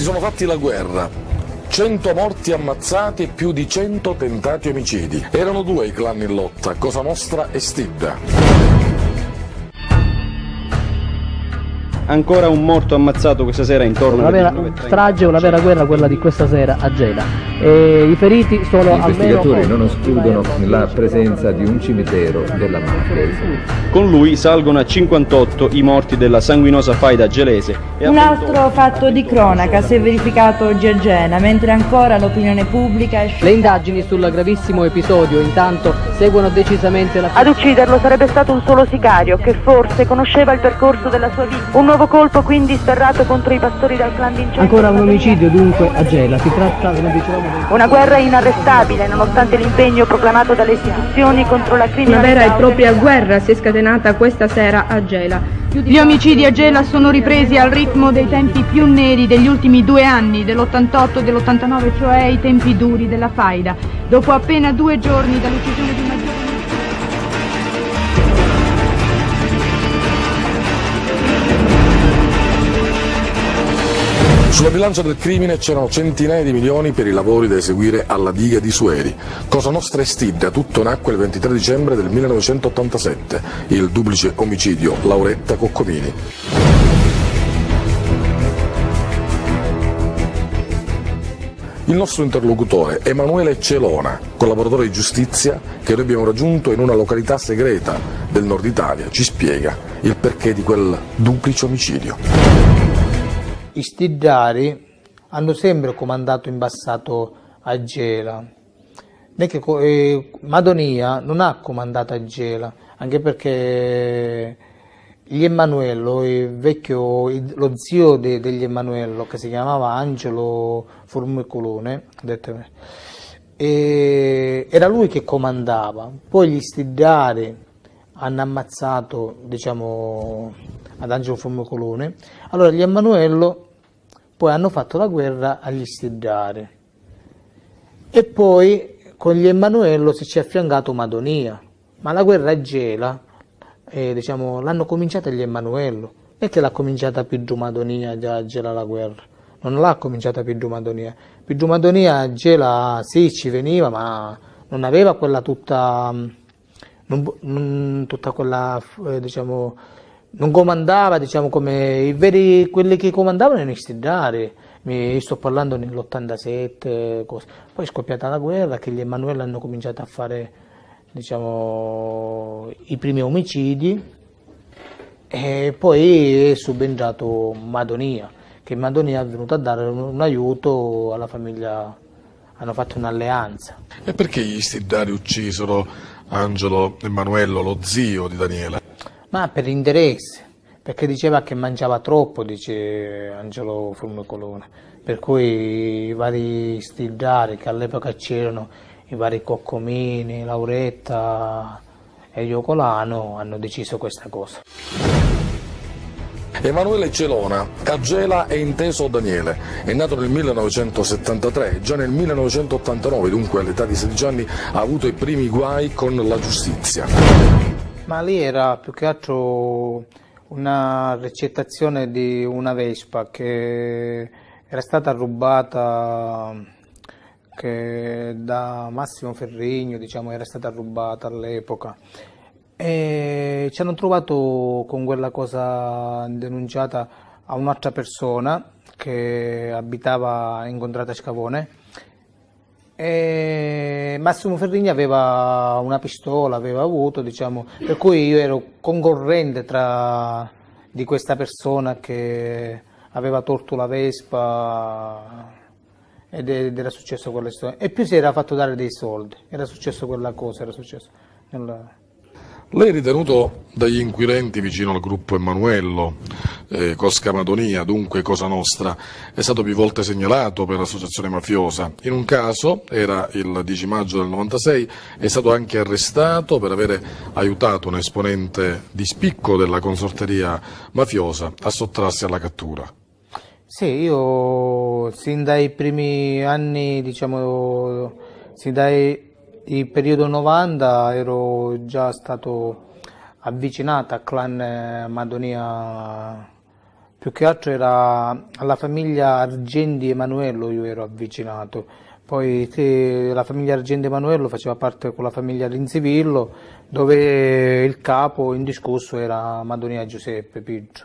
Si sono fatti la guerra, 100 morti ammazzati e più di 100 tentati omicidi. Erano due i clan in lotta, Cosa Nostra e Stidda. Ancora un morto ammazzato questa sera intorno una vera strage, una vera guerra quella di questa sera a Gela. E I feriti sono Gli investigatori non escludono la presenza di un cimitero della mafia. Con lui salgono a 58 i morti della sanguinosa faida gelese. Un altro fatto di cronaca si è verificato oggi a Gela, mentre ancora l'opinione pubblica... Le indagini sul gravissimo episodio intanto seguono decisamente la... Ad ucciderlo sarebbe stato un solo sicario che forse conosceva il percorso della sua vita. Un nuovo colpo quindi sterrato contro i pastori del clan Vincenzo. Ancora un omicidio dunque a Gela, si tratta come dicevamo una guerra inarrestabile nonostante l'impegno proclamato dalle istituzioni contro la criminalità. Una vera e propria guerra si è scatenata questa sera a Gela. Gli omicidi a Gela sono ripresi al ritmo dei tempi più neri degli ultimi due anni, dell'88 e dell'89, cioè i tempi duri della faida. Dopo appena due giorni dall'uccisione di Sulla bilancia del crimine c'erano centinaia di milioni per i lavori da eseguire alla diga di Sueri. Cosa Nostra e Stidda, tutto nacque il 23 dicembre del 1987, il duplice omicidio Lauretta Coccomini. Il nostro interlocutore, Emanuele Celona, collaboratore di giustizia che noi abbiamo raggiunto in una località segreta del nord Italia, ci spiega il perché di quel duplice omicidio i stiddari hanno sempre comandato in passato a Gela. Eh, Madonia non ha comandato a Gela, anche perché gli Emanuello, vecchio, lo zio de, degli Emanuello, che si chiamava Angelo Formicolone, era lui che comandava. Poi gli stiddari hanno ammazzato diciamo, ad Angelo Formicolone. Allora gli Emanuello poi hanno fatto la guerra agli Stiddari e poi con gli Emanuello si ci è affiancato Madonia, ma la guerra a Gela eh, diciamo, l'hanno cominciata gli Emanuello, perché l'ha cominciata Piggio Madonia già a Gela la guerra? Non l'ha cominciata Piggio Madonia, Piggio Madonia a Gela sì ci veniva ma non aveva quella tutta, non, non, tutta quella eh, diciamo non comandava, diciamo, come i veri, quelli che comandavano erano i stidari. Mi sto parlando nell'87, cose. poi è scoppiata la guerra, che gli Emanuele hanno cominciato a fare, diciamo, i primi omicidi e poi è subentrato Madonia, che Madonia è venuto a dare un, un aiuto alla famiglia, hanno fatto un'alleanza. E perché gli stidari uccisero Angelo Emanuello, lo zio di Daniele? Ma per interesse, perché diceva che mangiava troppo, dice Angelo Formicolone, per cui i vari stigiari che all'epoca c'erano, i vari Coccomini, Lauretta e Iocolano hanno deciso questa cosa. Emanuele Celona, Cagela è inteso Daniele, è nato nel 1973, già nel 1989, dunque all'età di 16 anni, ha avuto i primi guai con la giustizia. Ma lì era più che altro una ricettazione di una Vespa che era stata rubata da Massimo Ferrigno, diciamo, era stata rubata all'epoca. E ci hanno trovato con quella cosa denunciata a un'altra persona che abitava in Contrata Scavone e Massimo Ferrigni aveva una pistola, aveva avuto, diciamo, per cui io ero concorrente tra, di questa persona che aveva torto la Vespa ed era successo quella storia. E più si era fatto dare dei soldi, era successo quella cosa, era successo. Nella... Lei è ritenuto dagli inquirenti vicino al gruppo Emanuello, eh, Cosca Madonia, dunque Cosa Nostra, è stato più volte segnalato per associazione mafiosa. In un caso, era il 10 maggio del 96, è stato anche arrestato per avere aiutato un esponente di spicco della consorteria mafiosa a sottrarsi alla cattura. Sì, io sin dai primi anni, diciamo, sin dai il periodo 90 ero già stato avvicinato al clan Madonia più che altro era alla famiglia Argendi Emanuello io ero avvicinato, poi la famiglia Argendi Emanuello faceva parte con la famiglia Rinzivillo dove il capo indiscusso era Madonia Giuseppe Piggio.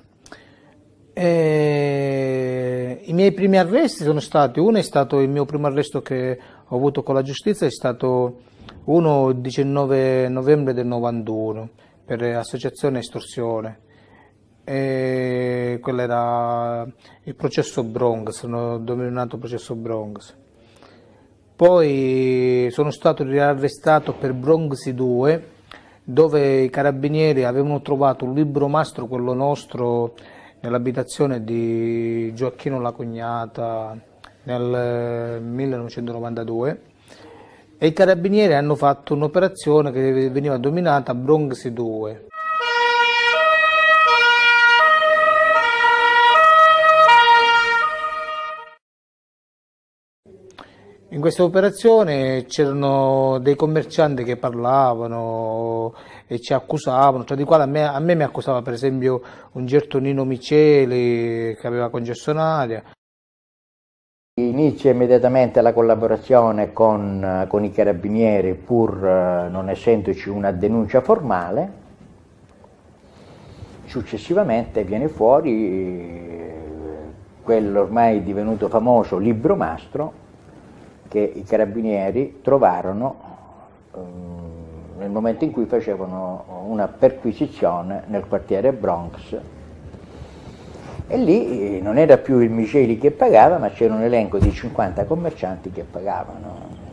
E I miei primi arresti sono stati, uno è stato il mio primo arresto che ho avuto con la giustizia, è stato uno il 19 novembre del 91 per associazione e estorsione. E quello era il processo Bronx, sono denominato processo Bronx. Poi sono stato riarrestato per Bronx 2, dove i carabinieri avevano trovato un libro mastro, quello nostro, nell'abitazione di Gioacchino La Cognata nel 1992 e i carabinieri hanno fatto un'operazione che veniva dominata Bronx 2. In questa operazione c'erano dei commercianti che parlavano e ci accusavano, tra di quali a me, a me mi accusava per esempio un certo Nino Miceli che aveva concessionaria. Inizia immediatamente la collaborazione con, con i carabinieri pur eh, non essendoci una denuncia formale, successivamente viene fuori quello ormai divenuto famoso libro mastro che i carabinieri trovarono eh, nel momento in cui facevano una perquisizione nel quartiere Bronx e lì non era più il Miceli che pagava ma c'era un elenco di 50 commercianti che pagavano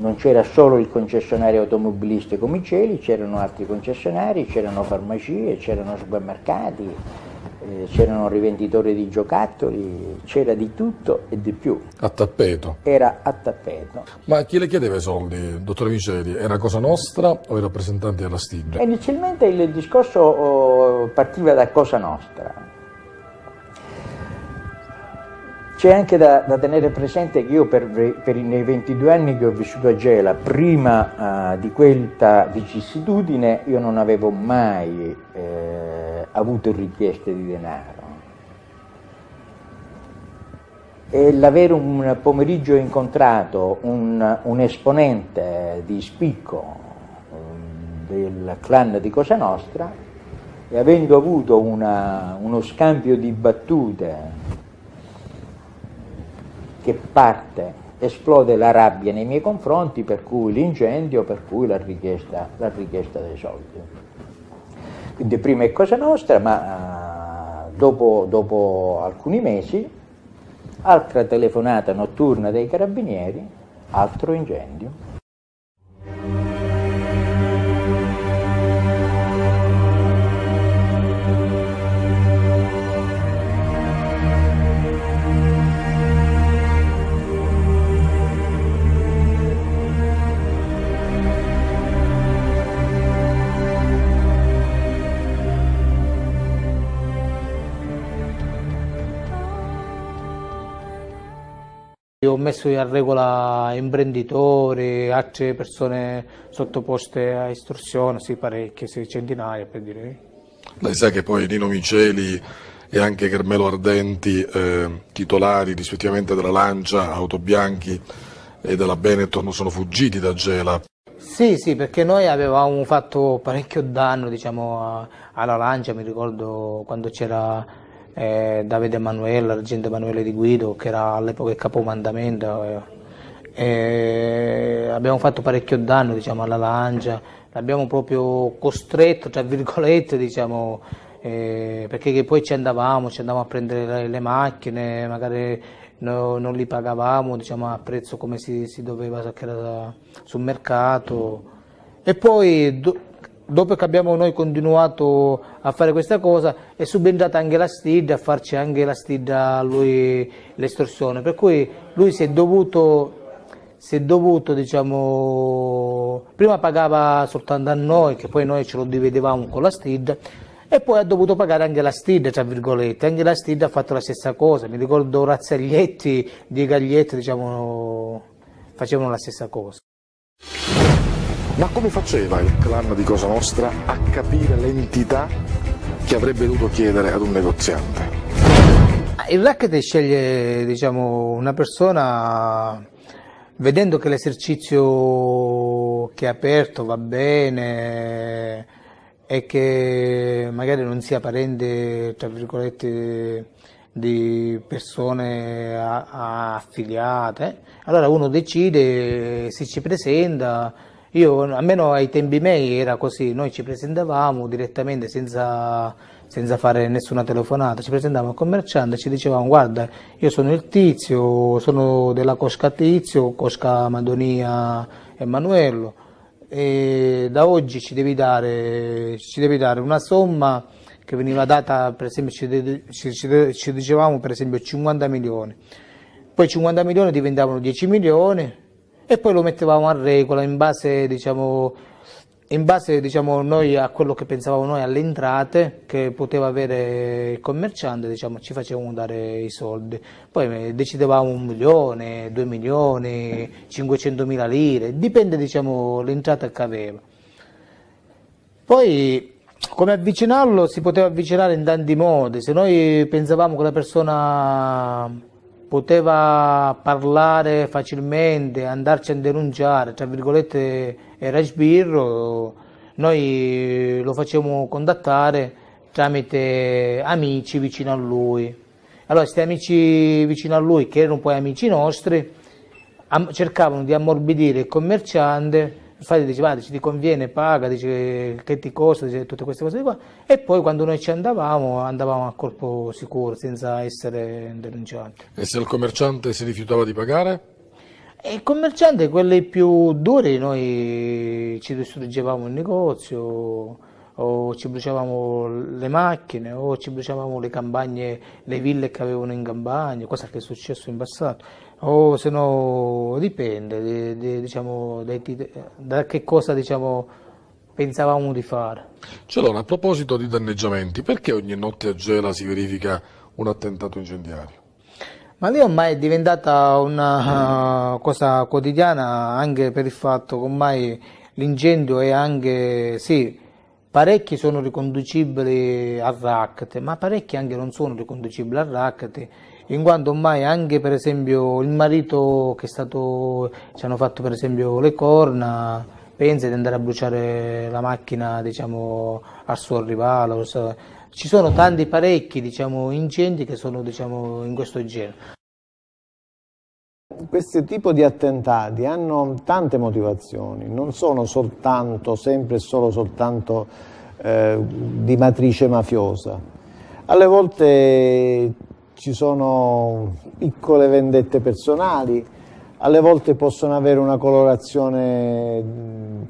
non c'era solo il concessionario automobilistico Miceli, c'erano altri concessionari, c'erano farmacie, c'erano supermercati, eh, c'erano rivenditori di giocattoli, c'era di tutto e di più. A tappeto? Era a tappeto. Ma chi le chiedeva i soldi, dottore Miceli? Era Cosa Nostra o i rappresentanti della Stiglia? Inizialmente il discorso oh, partiva da Cosa Nostra. C'è anche da, da, tenere presente che io per, per, nei 22 anni che ho vissuto a Gela, prima uh, di questa vicissitudine, io non avevo mai eh, avuto richieste di denaro. E l'avere un pomeriggio incontrato un, un esponente di spicco um, del clan di Cosa Nostra e avendo avuto una, uno scambio di battute che parte, esplode la rabbia nei miei confronti, per cui l'incendio, per cui la richiesta, la richiesta dei soldi. Quindi prima è cosa nostra, ma uh, dopo, dopo alcuni mesi, altra telefonata notturna dei carabinieri, altro incendio. Ho messo a regola imprenditori, altre persone sottoposte a estorsione, sì parecchie, sì, centinaia per dire. Lei sa che poi Nino Miceli e anche Carmelo Ardenti, eh, titolari rispettivamente della Lancia, Autobianchi e della Benetton, sono fuggiti da Gela. Sì, sì, perché noi avevamo fatto parecchio danno diciamo, alla Lancia, mi ricordo quando c'era eh, Davide Emanuele, Argento Emanuele di Guido, che era all'epoca il capomandamento. Eh, eh, abbiamo fatto parecchio danno diciamo, alla lancia, l'abbiamo proprio costretto, tra virgolette, diciamo, eh, perché poi ci andavamo, ci andavamo a prendere le, le macchine, magari no, non li pagavamo diciamo, a prezzo come si, si doveva, che era sul mercato. E poi do, dopo che abbiamo noi continuato a fare questa cosa è subentrata anche la STID a farci anche la STID a lui l'estorsione. Per cui lui si è dovuto si è dovuto diciamo prima pagava soltanto a noi che poi noi ce lo dividevamo con la STID e poi ha dovuto pagare anche la STID tra virgolette. Anche la STID ha fatto la stessa cosa. Mi ricordo Razzaglietti di Gaglietti diciamo facevano la stessa cosa ma come faceva il clan di Cosa Nostra a capire l'entità che avrebbe dovuto chiedere ad un negoziante? il racket sceglie diciamo, una persona vedendo che l'esercizio che è aperto va bene e che magari non sia parente, tra virgolette, di persone affiliate, allora uno decide, si ci presenta, io almeno ai tempi miei era così, noi ci presentavamo direttamente senza, senza fare nessuna telefonata, ci presentavamo al commerciante, ci dicevamo guarda io sono il tizio, sono della Cosca Tizio, Cosca Madonia Emanuello, e da oggi ci devi dare, ci devi dare una somma che veniva data, per esempio, ci, ci, ci, dicevamo per esempio 50 milioni, poi 50 milioni diventavano 10 milioni e poi lo mettevamo a regola in base, diciamo, in base diciamo, noi a quello che pensavamo noi alle entrate che poteva avere il commerciante, diciamo, ci facevamo dare i soldi. Poi eh, decidevamo un milione, due milioni, 500 mila lire, dipende diciamo, l'entrata che aveva. Poi come avvicinarlo si poteva avvicinare in tanti modi, se noi pensavamo che la persona poteva parlare facilmente, andarci a denunciare, tra virgolette era sbirro, noi lo facevamo contattare tramite amici vicino a lui. Allora questi amici vicino a lui, che erano poi amici nostri, cercavano di ammorbidire il commerciante infatti dice, va, dice, ti conviene, paga, dice, che ti costa, dice, tutte queste cose qua, e poi quando noi ci andavamo, andavamo a colpo sicuro, senza essere denunciati. E se il commerciante si rifiutava di pagare? E il commerciante, quelli più duri, noi ci distruggevamo il negozio, o ci bruciavamo le macchine, o ci bruciavamo le campagne, le ville che avevano in campagna, cosa che è successo in passato o se no dipende di, di, diciamo, da che cosa diciamo, pensavamo di fare. Celone, a proposito di danneggiamenti, perché ogni notte a Gela si verifica un attentato incendiario? Ma lì ormai è diventata una uh, cosa quotidiana anche per il fatto che ormai l'incendio è anche, sì, parecchi sono riconducibili al racket, ma parecchi anche non sono riconducibili al racket in quanto ormai anche per esempio il marito che è stato, ci hanno fatto per esempio le corna, pensa di andare a bruciare la macchina diciamo, al suo rivale, ci sono tanti parecchi diciamo, incendi che sono diciamo, in questo genere. Questo tipo di attentati hanno tante motivazioni, non sono soltanto, sempre e solo soltanto eh, di matrice mafiosa. Alle volte ci sono piccole vendette personali, alle volte possono avere una colorazione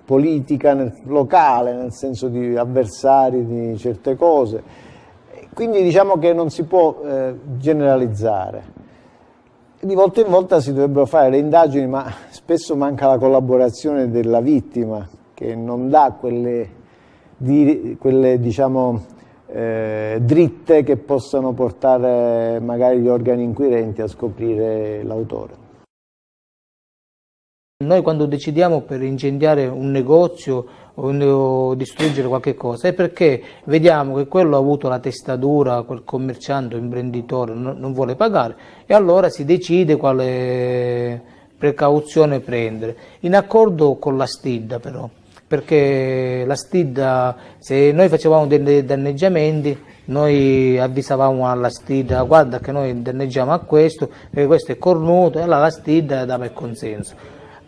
politica nel, locale, nel senso di avversari di certe cose, quindi diciamo che non si può eh, generalizzare. Di volta in volta si dovrebbero fare le indagini, ma spesso manca la collaborazione della vittima, che non dà quelle, di, quelle diciamo, eh, dritte che possano portare magari gli organi inquirenti a scoprire l'autore. Noi quando decidiamo per incendiare un negozio o distruggere qualche cosa è perché vediamo che quello ha avuto la testa dura, quel commerciante o imprenditore non vuole pagare e allora si decide quale precauzione prendere, in accordo con la stidda però perché la stidda, se noi facevamo dei danneggiamenti, noi avvisavamo alla stidda, guarda che noi danneggiamo a questo, perché questo è cornuto, e allora la stidda dava il consenso.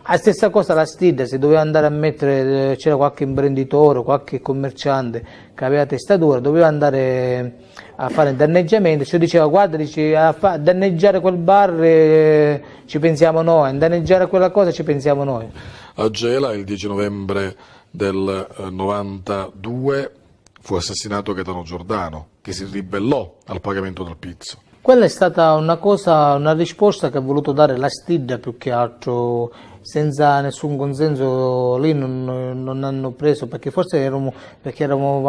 La stessa cosa la stidda, se doveva andare a mettere, c'era qualche imprenditore, qualche commerciante che aveva testa dura, doveva andare a fare il danneggiamento, ci diceva guarda, dice, a danneggiare quel bar eh, ci pensiamo noi, a danneggiare quella cosa ci pensiamo noi a Gela il 10 novembre del 92 eh, fu assassinato Gaetano Giordano, che si ribellò al pagamento del pizzo. Quella è stata una cosa, una risposta che ha voluto dare la Stidda più che altro, senza nessun consenso lì non, non hanno preso, perché forse eravamo, perché eravamo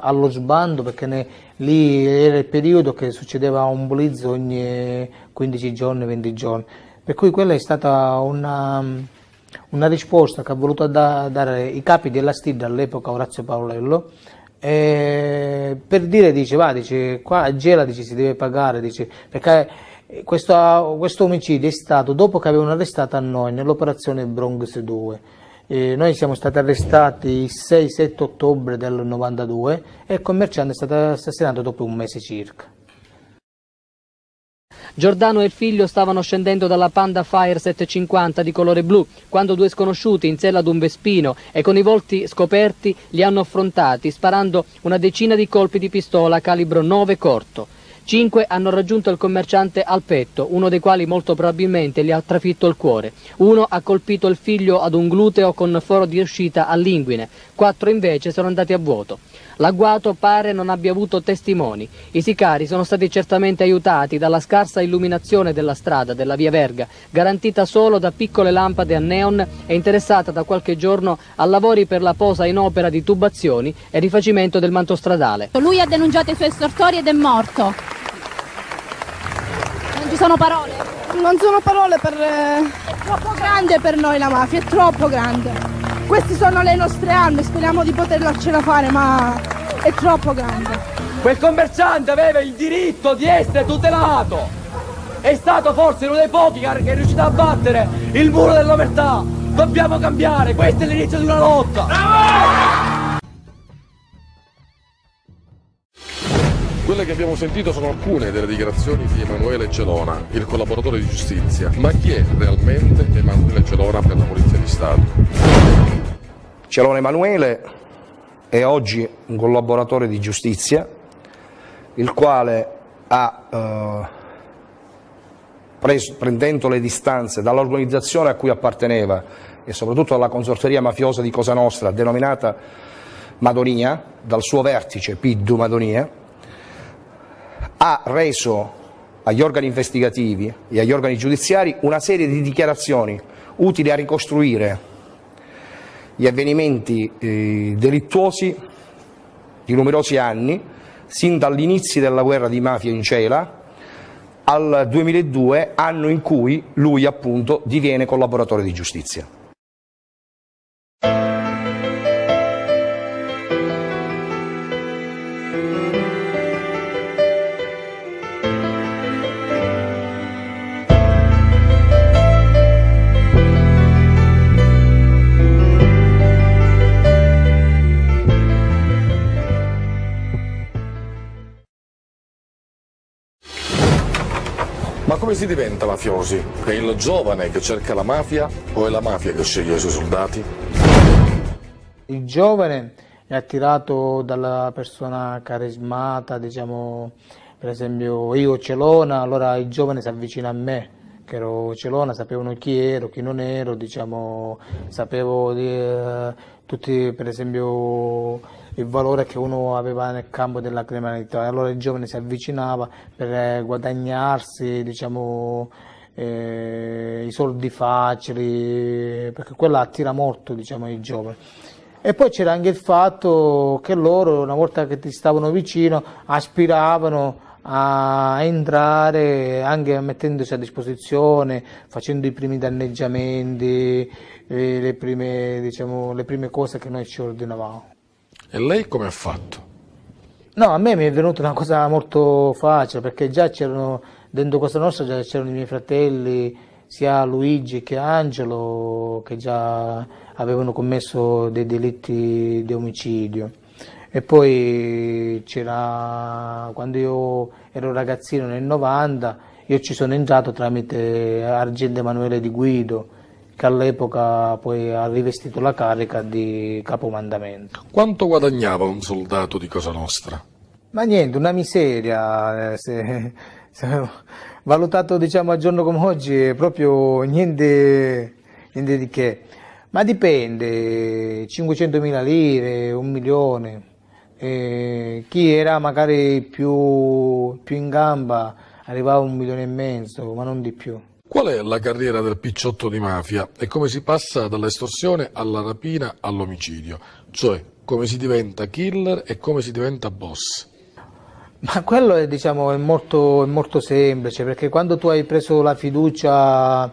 allo sbando, perché ne, lì era il periodo che succedeva un blitz ogni 15 giorni, 20 giorni. Per cui quella è stata una, una risposta che ha voluto da, dare i capi della STID all'epoca Orazio Paolello E per dire, dice, va, dice, qua a Gela dice, si deve pagare, dice, perché questo, questo omicidio è stato dopo che avevano arrestato a noi nell'operazione Bronx 2. Eh, noi siamo stati arrestati il 6-7 ottobre del 92 e il commerciante è stato assassinato dopo un mese circa. Giordano e il figlio stavano scendendo dalla Panda Fire 750 di colore blu quando due sconosciuti in sella ad un vespino e con i volti scoperti li hanno affrontati sparando una decina di colpi di pistola calibro 9 corto. Cinque hanno raggiunto il commerciante al petto, uno dei quali molto probabilmente gli ha trafitto il cuore. Uno ha colpito il figlio ad un gluteo con foro di uscita all'inguine. Quattro invece sono andati a vuoto. L'agguato pare non abbia avuto testimoni. I sicari sono stati certamente aiutati dalla scarsa illuminazione della strada della via Verga, garantita solo da piccole lampade a neon e interessata da qualche giorno a lavori per la posa in opera di tubazioni e rifacimento del manto stradale. Lui ha denunciato i suoi estortori ed è morto. Non ci sono parole? Non sono parole per... È troppo grande per noi la mafia, è troppo grande. Queste sono le nostre armi, speriamo di potercela fare, ma è troppo grande. Quel commerciante aveva il diritto di essere tutelato. È stato forse uno dei pochi che è riuscito a battere il muro dell'omertà. Dobbiamo cambiare, questo è l'inizio di una lotta. Bravo! Quelle che abbiamo sentito sono alcune delle dichiarazioni di Emanuele Celona, il collaboratore di giustizia. Ma chi è realmente Emanuele Celona per la Polizia di Stato? Celona Emanuele è oggi un collaboratore di giustizia, il quale ha, eh, preso, prendendo le distanze dall'organizzazione a cui apparteneva e soprattutto dalla consorteria mafiosa di Cosa Nostra, denominata Madonia, dal suo vertice Piddu Madonia, ha reso agli organi investigativi e agli organi giudiziari una serie di dichiarazioni utili a ricostruire gli avvenimenti eh, delittuosi di numerosi anni, sin dall'inizio della guerra di mafia in Cela al 2002, anno in cui lui appunto diviene collaboratore di giustizia. Come si diventa mafiosi? È il giovane che cerca la mafia o è la mafia che sceglie i suoi soldati? Il giovane è attirato dalla persona carismata, diciamo, per esempio io Celona, allora il giovane si avvicina a me, che ero Celona, sapevano chi ero, chi non ero, diciamo, sapevo di, eh, tutti, per esempio, il valore che uno aveva nel campo della criminalità. Allora il giovane si avvicinava per guadagnarsi diciamo, eh, i soldi facili, perché quella attira molto diciamo, i giovani. E poi c'era anche il fatto che loro, una volta che ti stavano vicino, aspiravano a entrare anche mettendosi a disposizione, facendo i primi danneggiamenti, eh, le, prime, diciamo, le prime cose che noi ci ordinavamo. E lei come ha fatto? No, a me mi è venuta una cosa molto facile perché già c'erano, dentro Cosa Nostra già c'erano i miei fratelli, sia Luigi che Angelo, che già avevano commesso dei delitti di omicidio. E poi c'era, quando io ero ragazzino nel 90, io ci sono entrato tramite Argento Emanuele di Guido, che all'epoca poi ha rivestito la carica di capomandamento. Quanto guadagnava un soldato di Cosa Nostra? Ma niente, una miseria, eh, se, se, valutato diciamo a giorno come oggi è proprio niente, niente di che, ma dipende, 500.000 lire, un milione, eh, chi era magari più, più in gamba arrivava a un milione e mezzo, ma non di più. Qual è la carriera del picciotto di mafia e come si passa dall'estorsione alla rapina all'omicidio? Cioè, come si diventa killer e come si diventa boss? Ma quello è, diciamo, è, molto, è molto semplice perché quando tu hai preso la fiducia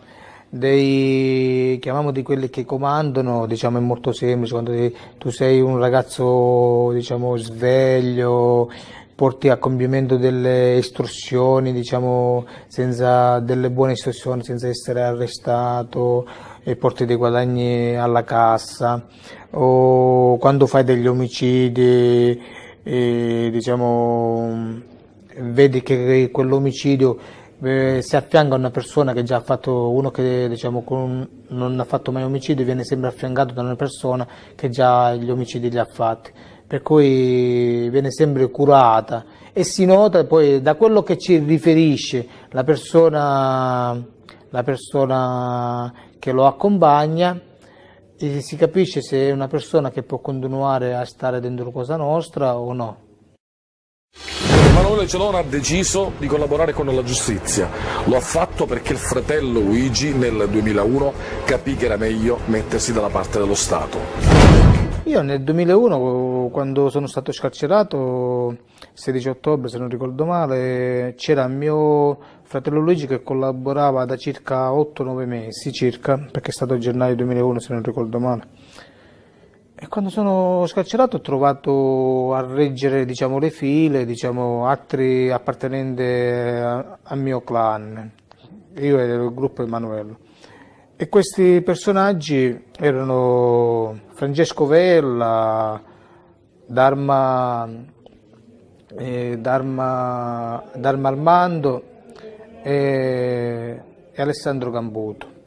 dei, chiamiamo di quelli che comandano, diciamo è molto semplice, quando tu sei un ragazzo diciamo sveglio, porti a compimento delle istruzioni, diciamo senza delle buone istruzioni, senza essere arrestato e porti dei guadagni alla cassa, o quando fai degli omicidi, e, diciamo vedi che quell'omicidio eh, si affianca una persona che già ha fatto uno che diciamo con, non ha fatto mai omicidi viene sempre affiancato da una persona che già gli omicidi li ha fatti per cui viene sempre curata e si nota poi da quello che ci riferisce la persona, la persona che lo accompagna e si capisce se è una persona che può continuare a stare dentro Cosa Nostra o no. Emanuele Celona ha deciso di collaborare con la giustizia. Lo ha fatto perché il fratello Luigi nel 2001 capì che era meglio mettersi dalla parte dello Stato. Io nel 2001, quando sono stato scarcerato, 16 ottobre se non ricordo male, c'era mio fratello Luigi che collaborava da circa 8-9 mesi, circa, perché è stato gennaio 2001 se non ricordo male e quando sono scarcerato ho trovato a reggere diciamo, le file diciamo, altri appartenenti al mio clan, io ero il gruppo Emanuele. E questi personaggi erano Francesco Vella, Dharma, eh, Dharma, Dharma Armando e, e Alessandro Cambuto.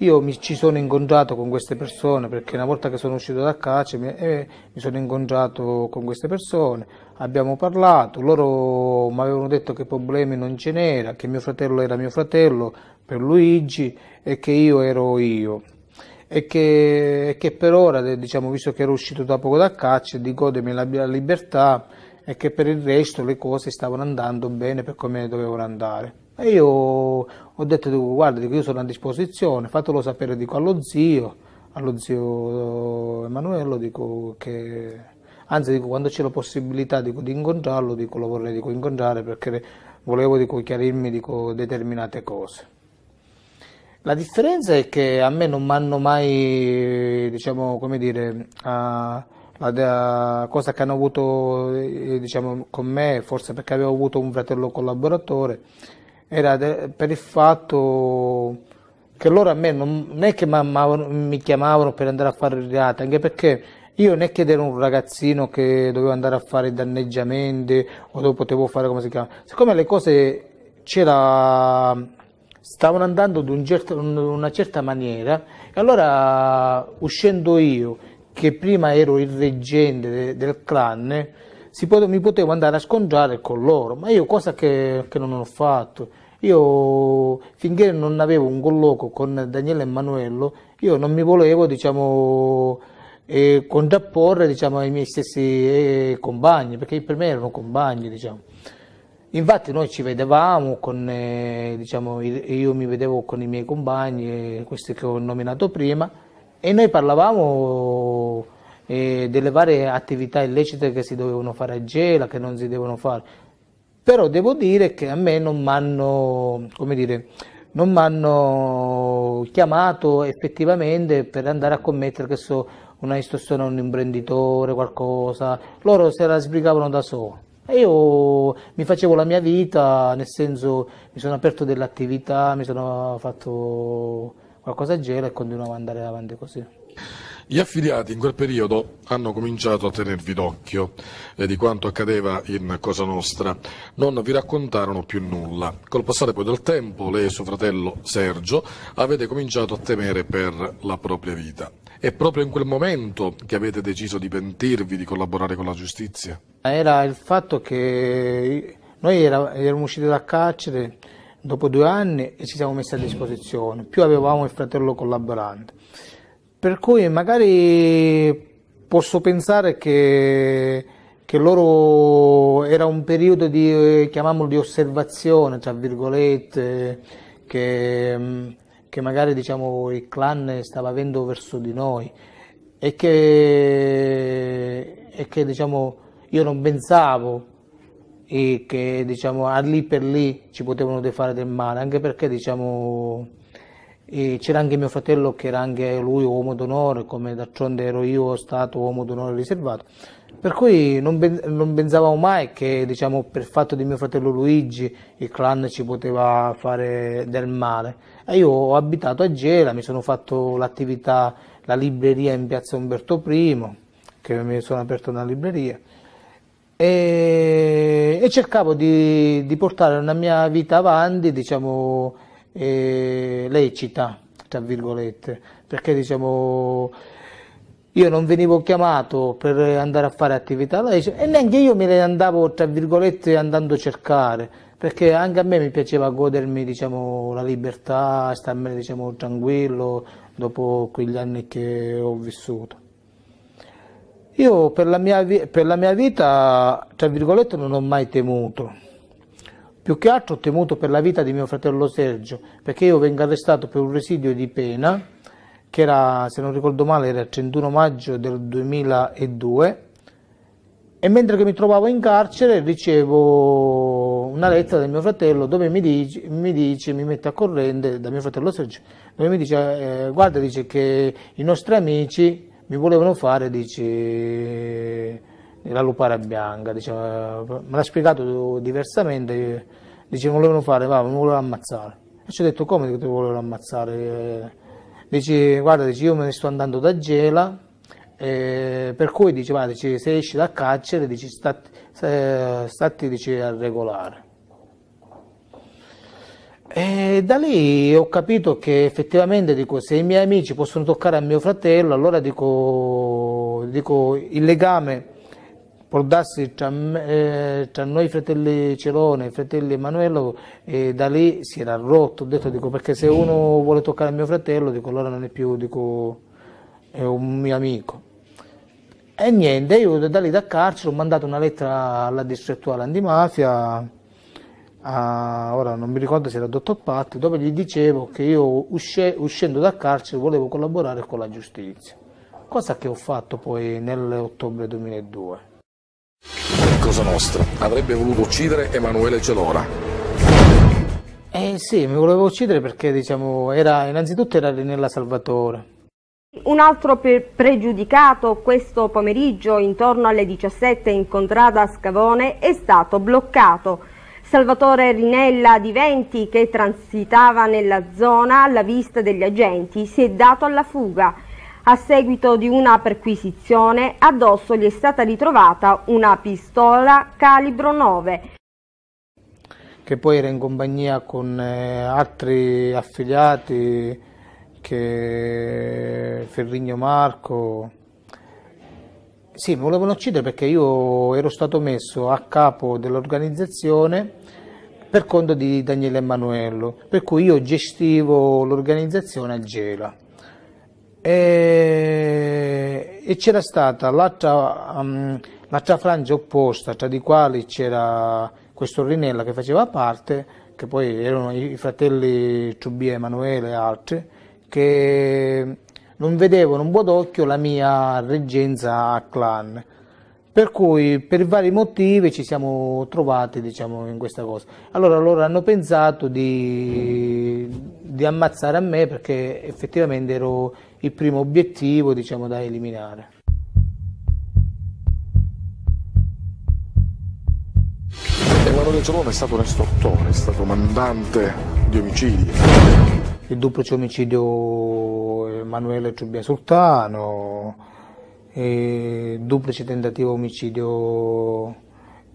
Io mi, ci sono incontrato con queste persone perché una volta che sono uscito da carcere mi, eh, mi sono incontrato con queste persone, abbiamo parlato, loro mi avevano detto che problemi non ce n'era, che mio fratello era mio fratello per Luigi e che io ero io. E che, che per ora, diciamo, visto che ero uscito da poco da carcere, di godermi la, la libertà e che per il resto le cose stavano andando bene per come dovevano andare. E io ho detto, guarda, io sono a disposizione, fatelo sapere dico, allo zio, allo zio Emanuele, dico che, anzi dico, quando c'è la possibilità dico, di incontrarlo, dico, lo vorrei dico, incontrare perché volevo dico, chiarirmi dico, determinate cose. La differenza è che a me non mi hanno mai, diciamo, come dire, a, la cosa che hanno avuto eh, diciamo, con me, forse perché avevo avuto un fratello collaboratore, era de, per il fatto che loro a me non, non è che mi chiamavano per andare a fare il reato, anche perché io non è che ero un ragazzino che doveva andare a fare danneggiamenti o dove potevo fare come si chiama. Siccome le cose stavano andando di un certo, una certa maniera, e allora uscendo io, che prima ero il reggente de, del clan, pote, mi potevo andare a scontrare con loro, ma io cosa che, che non ho fatto. Io finché non avevo un colloquio con Daniele Emanuello, io non mi volevo, diciamo, eh, contrapporre diciamo, ai miei stessi eh, compagni, perché per me erano compagni, diciamo. Infatti noi ci vedevamo con, eh, diciamo, io mi vedevo con i miei compagni, questi che ho nominato prima, e noi parlavamo eh, delle varie attività illecite che si dovevano fare a Gela, che non si devono fare. Però devo dire che a me non mi hanno, come dire, non mi hanno chiamato effettivamente per andare a commettere che so, una istruzione a un imprenditore, qualcosa. Loro se la sbrigavano da soli. E io mi facevo la mia vita, nel senso mi sono aperto delle attività, mi sono fatto qualcosa a gelo e continuavo ad andare avanti così. Gli affiliati in quel periodo hanno cominciato a tenervi d'occhio eh, di quanto accadeva in Cosa Nostra. Non vi raccontarono più nulla. Col passare poi del tempo, lei e suo fratello Sergio avete cominciato a temere per la propria vita. È proprio in quel momento che avete deciso di pentirvi, di collaborare con la giustizia? Era il fatto che noi eravamo usciti dal carcere dopo due anni e ci siamo messi a disposizione, più avevamo il fratello collaborante. Per cui magari posso pensare che, che loro era un periodo di, chiamiamolo di osservazione, tra virgolette, che, che magari diciamo, il clan stava avendo verso di noi. E che, e che diciamo, io non pensavo che diciamo, lì per lì ci potevano fare del male, anche perché diciamo, E c'era anche mio fratello che era anche lui uomo d'onore, come d'altronde ero io stato uomo d'onore riservato. Per cui non, non pensavamo mai che diciamo, per fatto di mio fratello Luigi il clan ci poteva fare del male. E io ho abitato a Gela, mi sono fatto l'attività, la libreria in piazza Umberto I, che mi sono aperto una libreria e, e cercavo di, di, portare la mia vita avanti, diciamo, eh, lecita, tra virgolette, perché diciamo, io non venivo chiamato per andare a fare attività lecite e neanche io me le andavo, tra virgolette, andando a cercare, perché anche a me mi piaceva godermi diciamo, la libertà, starmene diciamo, tranquillo dopo quegli anni che ho vissuto. Io per la, mia, per la mia vita, tra virgolette, non ho mai temuto. Più che altro ho temuto per la vita di mio fratello Sergio, perché io vengo arrestato per un residio di pena, che era, se non ricordo male, era il 31 maggio del 2002, e mentre mi trovavo in carcere ricevo una lettera del mio fratello dove mi dice, mi, dice, mi mette a corrente, da mio fratello Sergio, dove mi dice, eh, guarda, dice che i nostri amici mi volevano fare, dice, la lupara bianca, dice, me l'ha spiegato diversamente, dice, volevano fare, va, mi volevano ammazzare. E ci ho detto, come ti volevano ammazzare? Dice, guarda, dice, io me ne sto andando da Gela, eh, per cui dice, va, dice, se esci dal carcere, dice, stati, stati dice, a regolare. E da lì ho capito che effettivamente dico, se i miei amici possono toccare a mio fratello, allora dico, dico il legame può darsi tra, eh, tra, noi fratelli Celone e fratelli Emanuele e da lì si era rotto, ho detto dico, perché se uno vuole toccare mio fratello dico, allora non è più dico, è un mio amico. E niente, io da lì da carcere ho mandato una lettera alla distrettuale antimafia a, ora non mi ricordo se era dottor Patti, dove gli dicevo che io usce, uscendo dal carcere volevo collaborare con la giustizia, cosa che ho fatto poi nell'ottobre 2002. Cosa Nostra avrebbe voluto uccidere Emanuele Celora. Eh sì, mi volevo uccidere perché diciamo, era, innanzitutto era Rinella Salvatore. Un altro pregiudicato questo pomeriggio intorno alle 17 in contrada Scavone è stato bloccato Salvatore Rinella di Venti, che transitava nella zona alla vista degli agenti, si è dato alla fuga. A seguito di una perquisizione, addosso gli è stata ritrovata una pistola calibro 9. Che poi era in compagnia con eh, altri affiliati, che Ferrigno Marco. Sì, mi volevano uccidere perché io ero stato messo a capo dell'organizzazione per conto di Daniele Emanuello, per cui io gestivo l'organizzazione a Gela. E, e c'era stata l'altra, um, frangia opposta, tra di quali c'era questo Rinella che faceva parte, che poi erano i fratelli Ciubia, Emanuele e altri, che non vedevano un buon occhio la mia reggenza a clan per cui per vari motivi ci siamo trovati diciamo, in questa cosa. Allora loro hanno pensato di, di, ammazzare a me perché effettivamente ero il primo obiettivo diciamo, da eliminare. Emanuele Celone è stato un istruttore, è stato mandante di omicidi. Il duplice omicidio Emanuele Ciubia Sultano, e duplice tentativo omicidio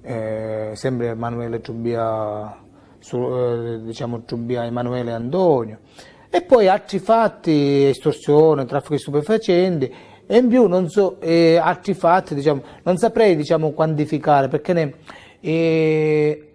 eh, sempre Emanuele Giubbia, su, eh, diciamo Giubbia Emanuele Antonio e poi altri fatti, estorsione, traffico di stupefacenti e in più non so, eh, altri fatti diciamo, non saprei diciamo, quantificare perché ne, eh,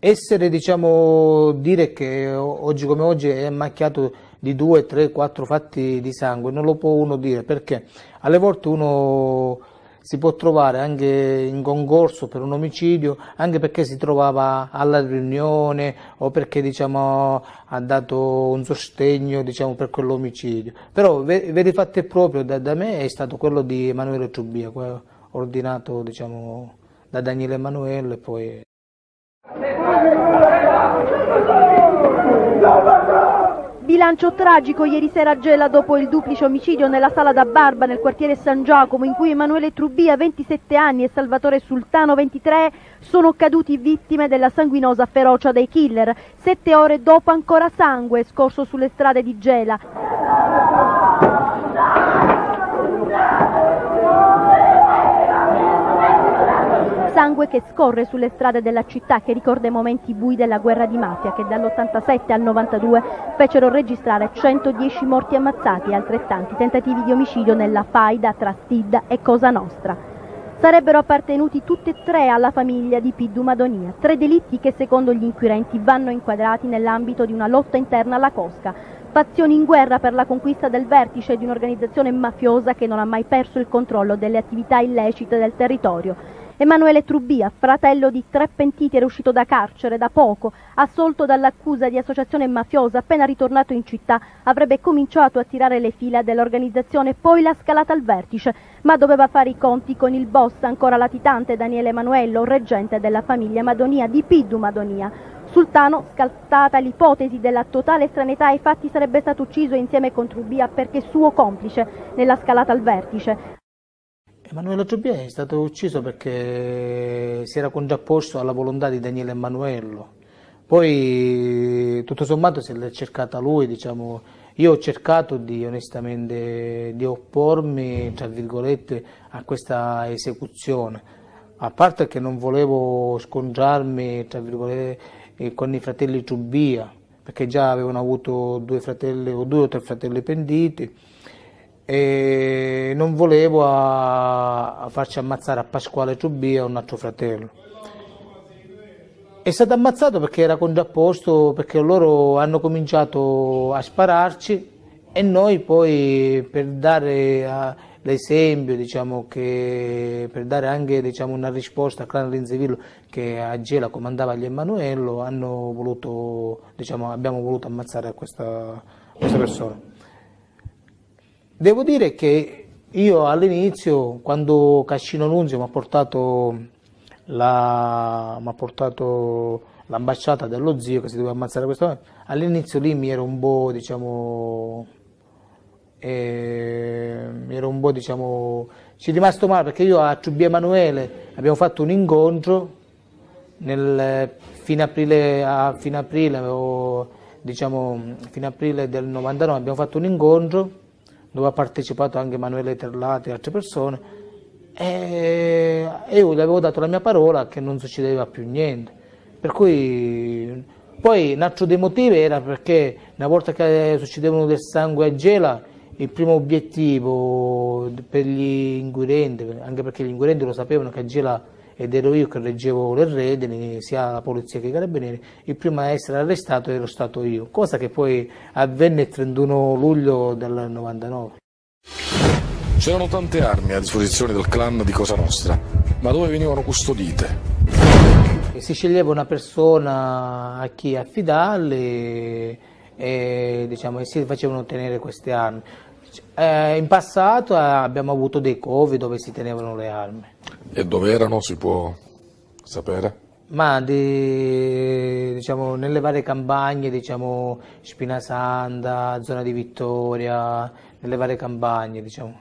essere diciamo, dire che oggi come oggi è macchiato di due, tre, quattro fatti di sangue, non lo può uno dire perché alle volte uno si può trovare anche in concorso per un omicidio anche perché si trovava alla riunione o perché diciamo, ha dato un sostegno diciamo, per quell'omicidio. Però per i fatti proprio da, da, me è stato quello di Emanuele Ciubia, ordinato diciamo, da Daniele Emanuele e poi... Sgancio tragico ieri sera a Gela dopo il duplice omicidio nella sala da Barba nel quartiere San Giacomo in cui Emanuele Trubbia, 27 anni, e Salvatore Sultano, 23, sono caduti vittime della sanguinosa ferocia dei killer. Sette ore dopo ancora sangue scorso sulle strade di Gela. Sangue che scorre sulle strade della città che ricorda i momenti bui della guerra di mafia che dall'87 al 92 fecero registrare 110 morti ammazzati e altrettanti tentativi di omicidio nella faida tra Stidda e Cosa Nostra. Sarebbero appartenuti tutti e tre alla famiglia di Piddu Madonia, tre delitti che secondo gli inquirenti vanno inquadrati nell'ambito di una lotta interna alla Cosca, fazioni in guerra per la conquista del vertice di un'organizzazione mafiosa che non ha mai perso il controllo delle attività illecite del territorio Emanuele Trubbia, fratello di tre pentiti, era uscito da carcere da poco, assolto dall'accusa di associazione mafiosa, appena ritornato in città avrebbe cominciato a tirare le fila dell'organizzazione, poi l'ha scalata al vertice, ma doveva fare i conti con il boss ancora latitante Daniele Emanuello, reggente della famiglia Madonia di Piddu Madonia. Sultano, scattata l'ipotesi della totale stranità ai fatti, sarebbe stato ucciso insieme con Trubbia perché suo complice nella scalata al vertice. Emanuele Giubbia è stato ucciso perché si era contrapposto alla volontà di Daniele Emanuello. Poi tutto sommato si è cercata lui, diciamo, io ho cercato di onestamente di oppormi tra virgolette a questa esecuzione, a parte che non volevo scontrarmi tra virgolette con i fratelli Giubbia, perché già avevano avuto due fratelli o due o tre fratelli penditi e non volevo a, a farci ammazzare a Pasquale Ciubia un altro fratello. È stato ammazzato perché era contrapposto, perché loro hanno cominciato a spararci e noi poi per dare l'esempio, diciamo, per dare anche diciamo, una risposta a Clan Renzevillo che a Gela comandava gli Emanuello, voluto, diciamo, abbiamo voluto ammazzare questa, questa persona. Devo dire che io all'inizio, quando Cascino Nunzio mi ha portato, la, l'ambasciata dello zio che si doveva ammazzare questo, all'inizio lì mi ero un po', diciamo, eh, mi ero un po', diciamo, ci è rimasto male perché io a Ciubia Emanuele abbiamo fatto un incontro nel fine aprile, a fine aprile, o, diciamo, fine aprile del 99 abbiamo fatto un incontro dove ha partecipato anche Emanuele Terlati e altre persone, e io gli avevo dato la mia parola che non succedeva più niente. Per cui poi un altro dei motivi era perché una volta che succedevano del sangue a gela, il primo obiettivo per gli inquirenti, anche perché gli inquirenti lo sapevano che a gela ed ero io che reggevo le redini, sia la polizia che i carabinieri, il primo a essere arrestato ero stato io, cosa che poi avvenne il 31 luglio del 99. C'erano tante armi a disposizione del clan di Cosa Nostra, ma dove venivano custodite? Si sceglieva una persona a chi affidarle e, diciamo, e si facevano tenere queste armi. Eh, in passato eh, abbiamo avuto dei covi dove si tenevano le armi. E dove erano si può sapere? Ma di, diciamo, nelle varie campagne, diciamo Spinasanda, zona di Vittoria, nelle varie campagne, diciamo.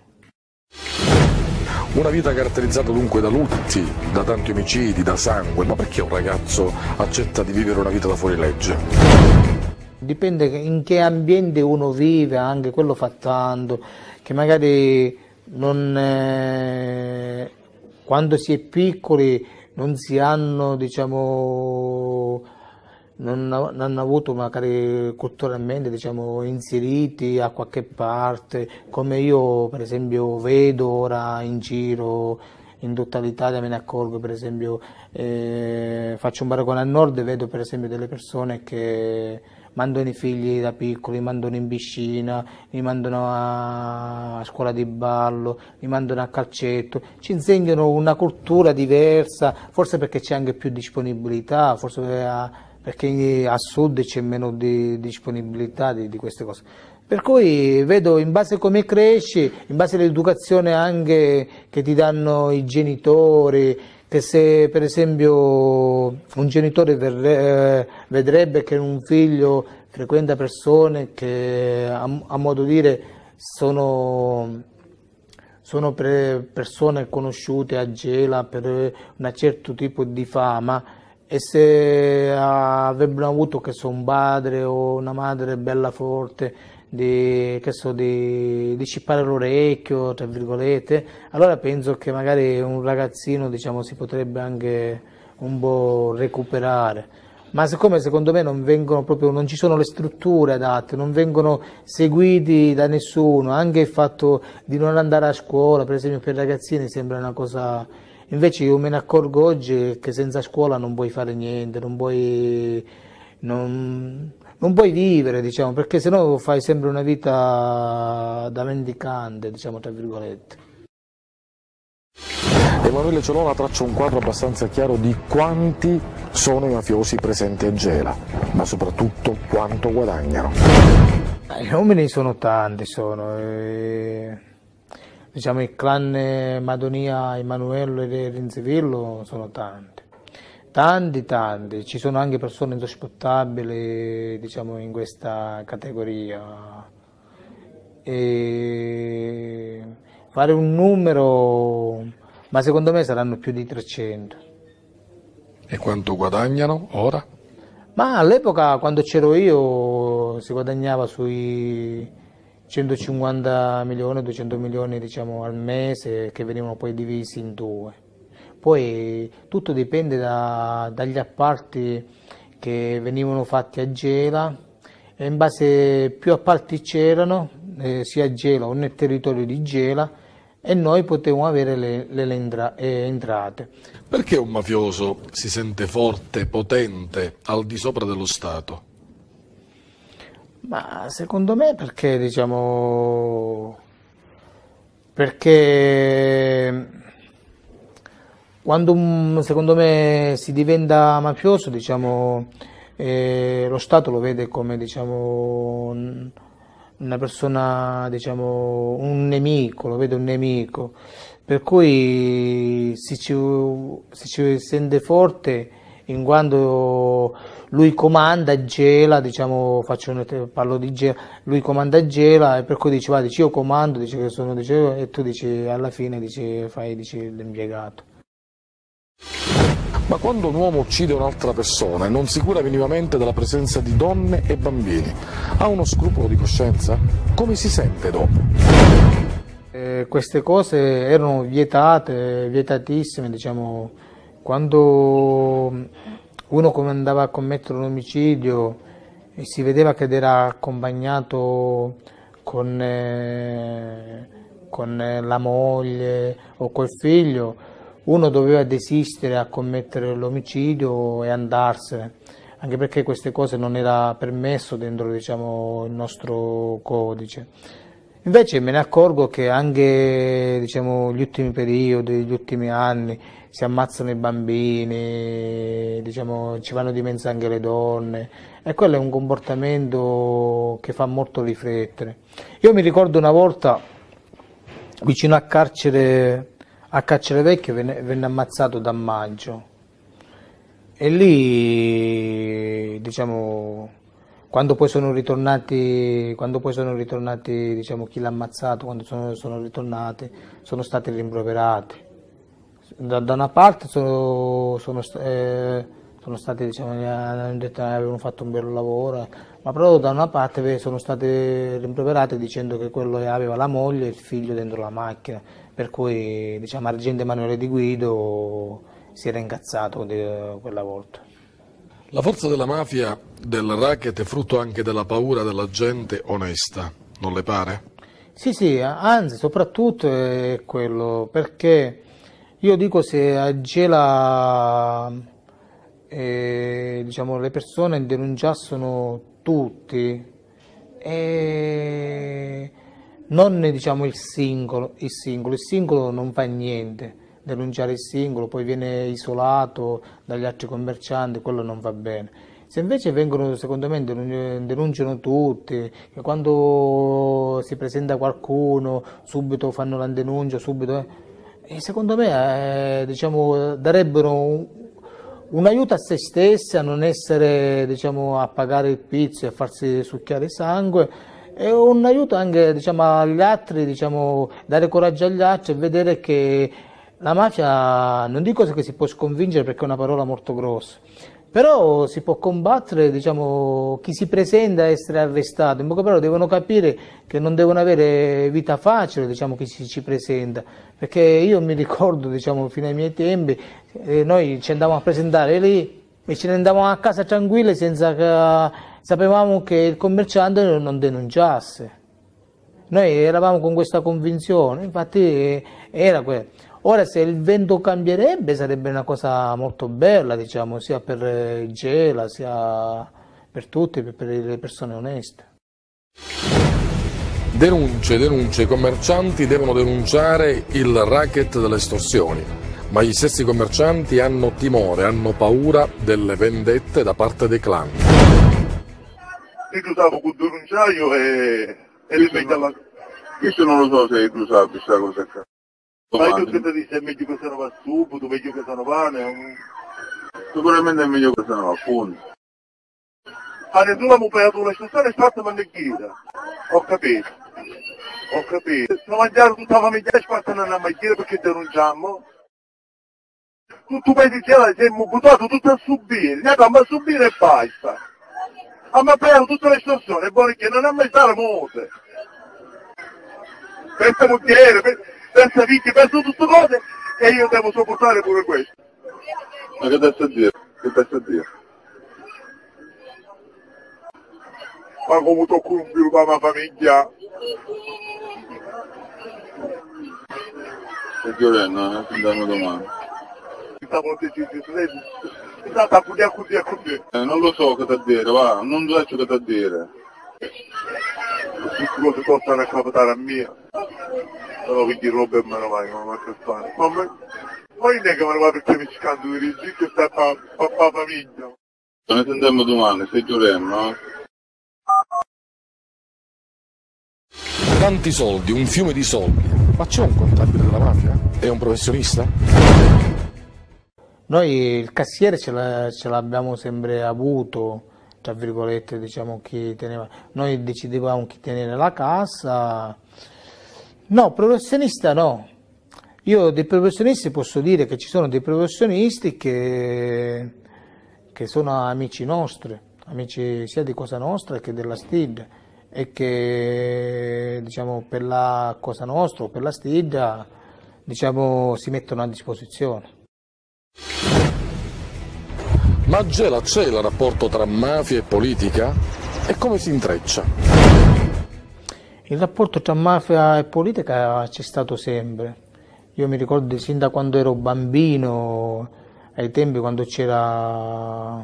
Una vita caratterizzata dunque da lutti, da tanti omicidi, da sangue, ma perché un ragazzo accetta di vivere una vita da fuori legge? Dipende in che ambiente uno vive, anche quello fa tanto, che magari non, eh, quando si è piccoli non si hanno, diciamo, non, non hanno avuto magari culturalmente diciamo, inseriti a qualche parte, come io per esempio vedo ora in giro in tutta l'Italia me ne accorgo per esempio eh, faccio un paragone al nord e vedo per esempio delle persone che mandano i figli da piccoli, li mandano in piscina, li mandano a, scuola di ballo, li mandano a calcetto, ci insegnano una cultura diversa, forse perché c'è anche più disponibilità, forse perché a sud c'è meno di, disponibilità di, di queste cose. Per cui vedo in base a come cresci, in base all'educazione anche che ti danno i genitori, che se per esempio un genitore verre, eh, vedrebbe che un figlio frequenta persone che a, a modo di dire sono, sono persone conosciute a Gela per un certo tipo di fama e se avrebbero avuto che so, un padre o una madre bella forte di, so, di, di cippare l'orecchio, tra virgolette, allora penso che magari un ragazzino diciamo, si potrebbe anche un po' recuperare. Ma siccome secondo me non, proprio, non ci sono le strutture adatte, non vengono seguiti da nessuno, anche il fatto di non andare a scuola, per esempio per i ragazzini sembra una cosa... Invece io me ne accorgo oggi che senza scuola non puoi fare niente, non puoi... Non, non puoi vivere, diciamo, perché sennò fai sempre una vita da mendicante, diciamo, tra virgolette. Emanuele Celona traccia un quadro abbastanza chiaro di quanti sono i mafiosi presenti a Gela, ma soprattutto quanto guadagnano. I uomini sono tanti, sono. E, diciamo il clan Madonia, Emanuello e Renzivillo sono tanti. Tanti, tanti. Ci sono anche persone insospettabili, diciamo, in questa categoria. E fare un numero, ma secondo me saranno più di 300. E quanto guadagnano ora? Ma all'epoca, quando c'ero io, si guadagnava sui 150 milioni, 200 milioni diciamo, al mese che venivano poi divisi in due. Poi tutto dipende da, dagli appalti che venivano fatti a Gela e in base più appalti c'erano, eh, sia a Gela o nel territorio di Gela, e noi potevamo avere le, le, le eh, entrate. Perché un mafioso si sente forte, potente, al di sopra dello Stato? Ma secondo me perché diciamo perché quando secondo me si diventa mafioso diciamo eh, lo Stato lo vede come diciamo una persona, diciamo, un nemico, lo vede un nemico, per cui si ci, si ci sente forte in quanto lui comanda gela, diciamo, un, parlo di gela, lui comanda gela e per cui dice, va, dici io comando, dice che sono, dice, e tu dici alla fine dici, fai dici, l'impiegato. Ma quando un uomo uccide un'altra persona e non si cura minimamente della presenza di donne e bambini, ha uno scrupolo di coscienza? Come si sente dopo? Eh, queste cose erano vietate, vietatissime, diciamo, quando uno andava a commettere un omicidio e si vedeva che era accompagnato con, eh, con la moglie o col figlio, uno doveva desistere a commettere l'omicidio e andarsene, anche perché queste cose non era permesso dentro diciamo, il nostro codice. Invece me ne accorgo che anche diciamo, gli ultimi periodi, gli ultimi anni, si ammazzano i bambini, diciamo, ci vanno di mezzo anche le donne e quello è un comportamento che fa molto riflettere. Io mi ricordo una volta vicino a carcere a Carcere Vecchio venne, venne ammazzato da Maggio e lì diciamo quando poi sono ritornati, quando poi sono ritornati diciamo, chi l'ha ammazzato, quando sono, sono ritornati, sono stati rimproverati. Da, da una parte sono, sono, eh, sono stati, diciamo, hanno detto che avevano fatto un bel lavoro, ma però da una parte sono stati rimproverati dicendo che quello aveva la moglie e il figlio dentro la macchina per cui diciamo, Argento Emanuele Di Guido si era incazzato quella volta. La forza della mafia, del racket, è frutto anche della paura della gente onesta, non le pare? Sì, sì, anzi, soprattutto è quello, perché io dico se a Gela eh, diciamo, le persone denunciassero tutti, eh, non diciamo il singolo, il singolo, il singolo non fa niente, denunciare il singolo, poi viene isolato dagli altri commercianti, quello non va bene. Se invece vengono, secondo me, denunciano tutti, che quando si presenta qualcuno subito fanno la denuncia, subito, eh, secondo me eh, diciamo, darebbero un, un aiuto a se stessi, a non essere diciamo, a pagare il pizzo e a farsi succhiare sangue, e un aiuto anche diciamo, agli altri, diciamo, dare coraggio agli altri e vedere che la mafia non dico che si può sconfiggere perché è una parola molto grossa, però si può combattere diciamo, chi si presenta a essere arrestato, in poche parole devono capire che non devono avere vita facile diciamo, chi si ci presenta, perché io mi ricordo diciamo, fino ai miei tempi, eh, noi ci andavamo a presentare lì e ce ne andavamo a casa tranquilli senza che sapevamo che il commerciante non denunciasse. Noi eravamo con questa convinzione, infatti era quello. Ora se il vento cambierebbe sarebbe una cosa molto bella, diciamo, sia per il Gela, sia per tutti, per le persone oneste. Denunce, denunce, i commercianti devono denunciare il racket delle estorsioni, ma gli stessi commercianti hanno timore, hanno paura delle vendette da parte dei clan. Io tu stavo con denunciaio e, e li alla... Questo non lo so se tu sai questa cosa qua. Ma io che ti dice è meglio che se ne va subito, meglio che se ne va, un... sicuramente è meglio che se va, appunto. Allora tu l'abbiamo pagato una stazione fatta mangiare, ho capito, ho capito. Se mangiare tutta la famiglia e spartano a mangiare perché denunciamo, tu, tu pensi che siamo buttato tutto a subire, ne abbiamo a subire e basta. Abbiamo pagato tutte le stazioni, è buono che non è mai stato queste mucchiere, per senza vitti, penso tutte cose e io devo sopportare pure questo. Ma che adesso a dire? Che adesso a dire? Ma come tocco un più la mia famiglia? Stai chiudendo, eh? Andiamo domani. Stavo decidendo, è stata così a così a così. Eh, non lo so che da dire, va, non so che da dire. Queste cose possono capitare a mia sono quindi robe e me ne vai, ma che fare? Ma me, ma io che me ne vado perché mi scando di rigido che sta pa, pa, pa famiglia. Ne sentiamo domani, se giuremmo, no? Tanti soldi, un fiume di soldi. Ma c'è un contabile della mafia? È un professionista? Noi il cassiere ce, l'abbiamo sempre avuto, tra virgolette, diciamo chi teneva. Noi decidevamo chi tenere la cassa No, professionista no. Io dei professionisti posso dire che ci sono dei professionisti che, che sono amici nostri, amici sia di Cosa Nostra che della STID e che diciamo, per la Cosa Nostra o per la STID diciamo, si mettono a disposizione. Ma Gela c'è il rapporto tra mafia e politica? E come si intreccia? Il rapporto tra mafia e politica c'è stato sempre. Io mi ricordo sin da quando ero bambino, ai tempi quando c'era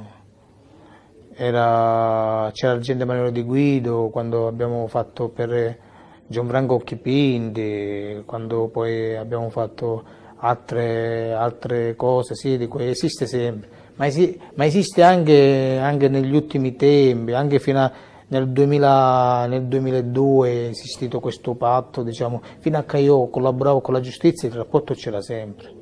era, c'era l'agente Manuele Di Guido, quando abbiamo fatto per Gianfranco Occhipindi, quando poi abbiamo fatto altre, altre cose, sì, di cui esiste sempre, ma, esi, ma esiste anche, anche negli ultimi tempi, anche fino a nel, 2000, nel 2002 è esistito questo patto, diciamo, fino a che io collaboravo con la giustizia il rapporto c'era sempre.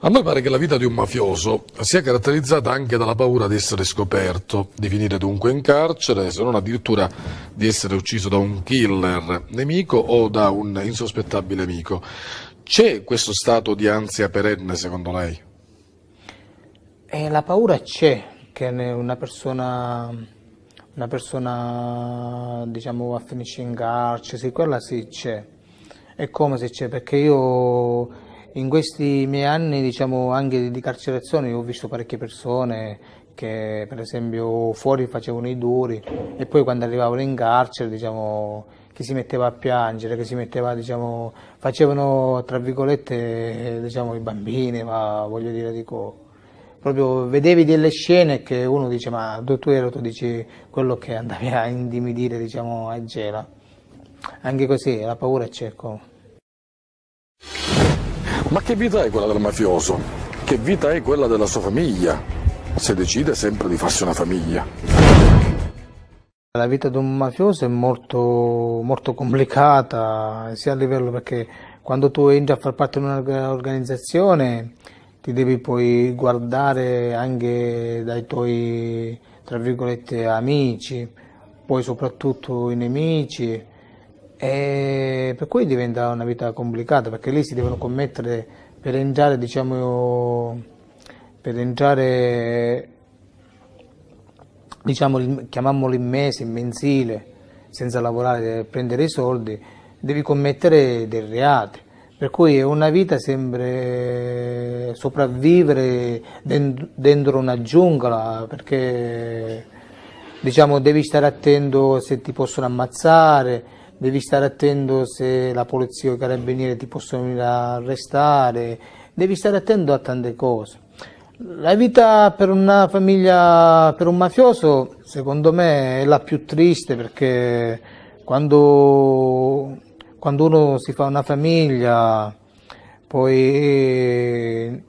A noi pare che la vita di un mafioso sia caratterizzata anche dalla paura di essere scoperto, di finire dunque in carcere, se non addirittura di essere ucciso da un killer nemico o da un insospettabile amico. C'è questo stato di ansia perenne secondo lei? Eh, la paura c'è, che una persona una persona diciamo finisce in carcere, sì, quella sì c'è. E come se c'è? Perché io in questi miei anni diciamo anche di carcerazione ho visto parecchie persone che per esempio fuori facevano i duri e poi quando arrivavano in carcere diciamo che si metteva a piangere, che si metteva diciamo facevano tra virgolette diciamo i bambini, ma voglio dire dico proprio vedevi delle scene che uno dice ma tu ero tu dici quello che andavi a intimidire diciamo a Gela anche così la paura c'è ecco. ma che vita è quella del mafioso? che vita è quella della sua famiglia? se decide sempre di farsi una famiglia la vita di un mafioso è molto, molto complicata sia a livello perché quando tu entri a far parte di un'organizzazione ti devi poi guardare anche dai tuoi, tra virgolette, amici, poi soprattutto i nemici, e per cui diventa una vita complicata perché lì si devono commettere per entrare, diciamo, per entrare, diciamo, chiamiamolo in mese, in mensile, senza lavorare, prendere i soldi, devi commettere dei reati. Per cui è una vita sempre sopravvivere dentro una giungla perché diciamo devi stare attento se ti possono ammazzare, devi stare attento se la polizia o i carabinieri ti possono arrestare, devi stare attento a tante cose. La vita per una famiglia, per un mafioso, secondo me è la più triste perché quando quando uno si fa una famiglia, poi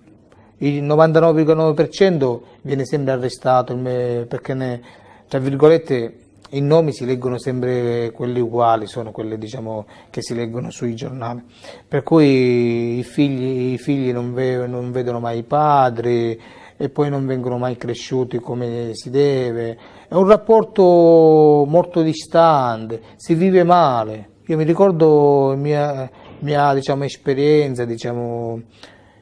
il 99,9% viene sempre arrestato perché ne, tra virgolette i nomi si leggono sempre quelli uguali, sono quelli diciamo, che si leggono sui giornali, per cui i figli, i figli non, ve, non vedono mai i padri e poi non vengono mai cresciuti come si deve, è un rapporto molto distante, si vive male. Io mi ricordo mia, mia diciamo, esperienza, diciamo,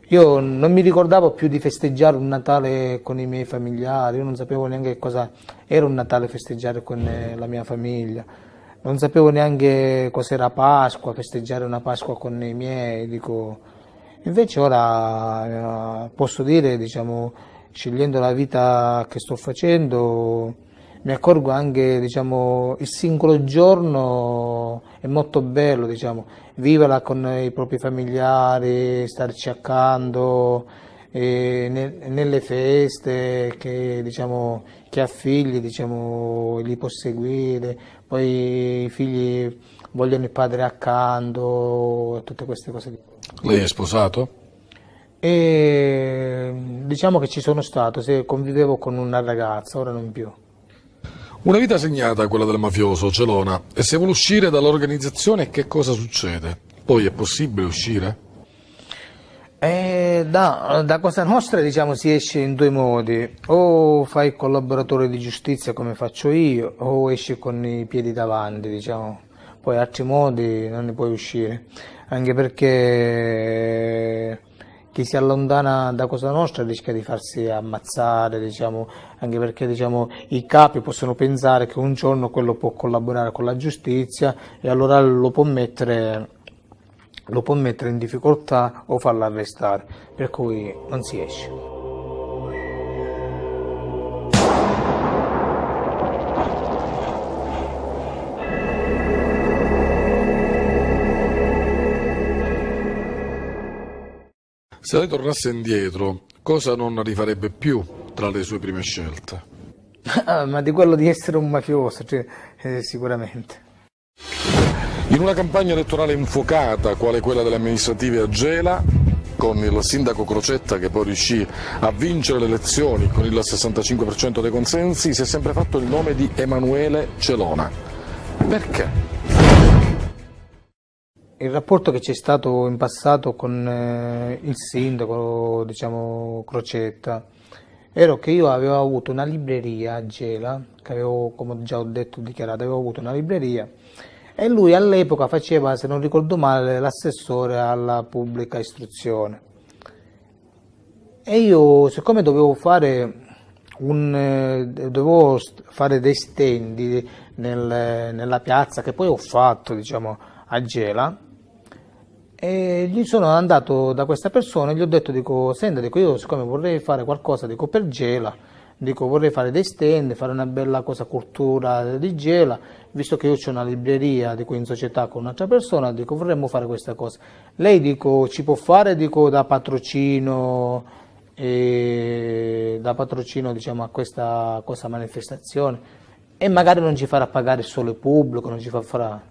io non mi ricordavo più di festeggiare un Natale con i miei familiari, io non sapevo neanche cosa era un Natale festeggiare con eh, la mia famiglia, non sapevo neanche cos'era Pasqua, festeggiare una Pasqua con i miei, dico, invece ora eh, posso dire, diciamo, scegliendo la vita che sto facendo, mi accorgo anche diciamo, il singolo giorno è molto bello, diciamo, viverla con i propri familiari, starci accanto, nelle feste, che diciamo, chi ha figli diciamo, li può seguire, poi i figli vogliono il padre accanto, tutte queste cose. Lei è sposato? E diciamo che ci sono stato, se convivevo con una ragazza, ora non più. Una vita segnata quella del mafioso Celona e se vuole uscire dall'organizzazione che cosa succede? Poi è possibile uscire? Eh, da, da, Cosa Nostra diciamo, si esce in due modi, o fai collaboratore di giustizia come faccio io, o esci con i piedi davanti, diciamo. poi altri modi non ne puoi uscire, anche perché chi si allontana da Cosa Nostra rischia di farsi ammazzare, diciamo, anche perché diciamo, i capi possono pensare che un giorno quello può collaborare con la giustizia e allora lo può mettere, lo può mettere in difficoltà o farlo arrestare, per cui non si esce. Se lei tornasse indietro, cosa non rifarebbe più tra le sue prime scelte? Ah, ma di quello di essere un mafioso, cioè, eh, sicuramente. In una campagna elettorale infuocata, quale quella delle amministrative a Gela, con il sindaco Crocetta che poi riuscì a vincere le elezioni con il 65% dei consensi, si è sempre fatto il nome di Emanuele Celona. Perché? Il rapporto che c'è stato in passato con eh, il sindaco, diciamo, Crocetta, era che io avevo avuto una libreria a Gela, che avevo, come già ho detto, dichiarato, avevo avuto una libreria, e lui all'epoca faceva, se non ricordo male, l'assessore alla pubblica istruzione. E io, siccome dovevo fare, un, eh, dovevo fare dei stendi nel, nella piazza, che poi ho fatto, diciamo, a Gela, e gli sono andato da questa persona e gli ho detto, dico, senta, dico, io siccome vorrei fare qualcosa, dico, per Gela, dico, vorrei fare dei stand, fare una bella cosa cultura di Gela, visto che io ho una libreria, dico, in società con un'altra persona, dico, vorremmo fare questa cosa. Lei, dico, ci può fare, dico, da patrocino, da patrocino, diciamo, a questa, questa manifestazione. E magari non ci farà pagare solo il pubblico, non ci farà.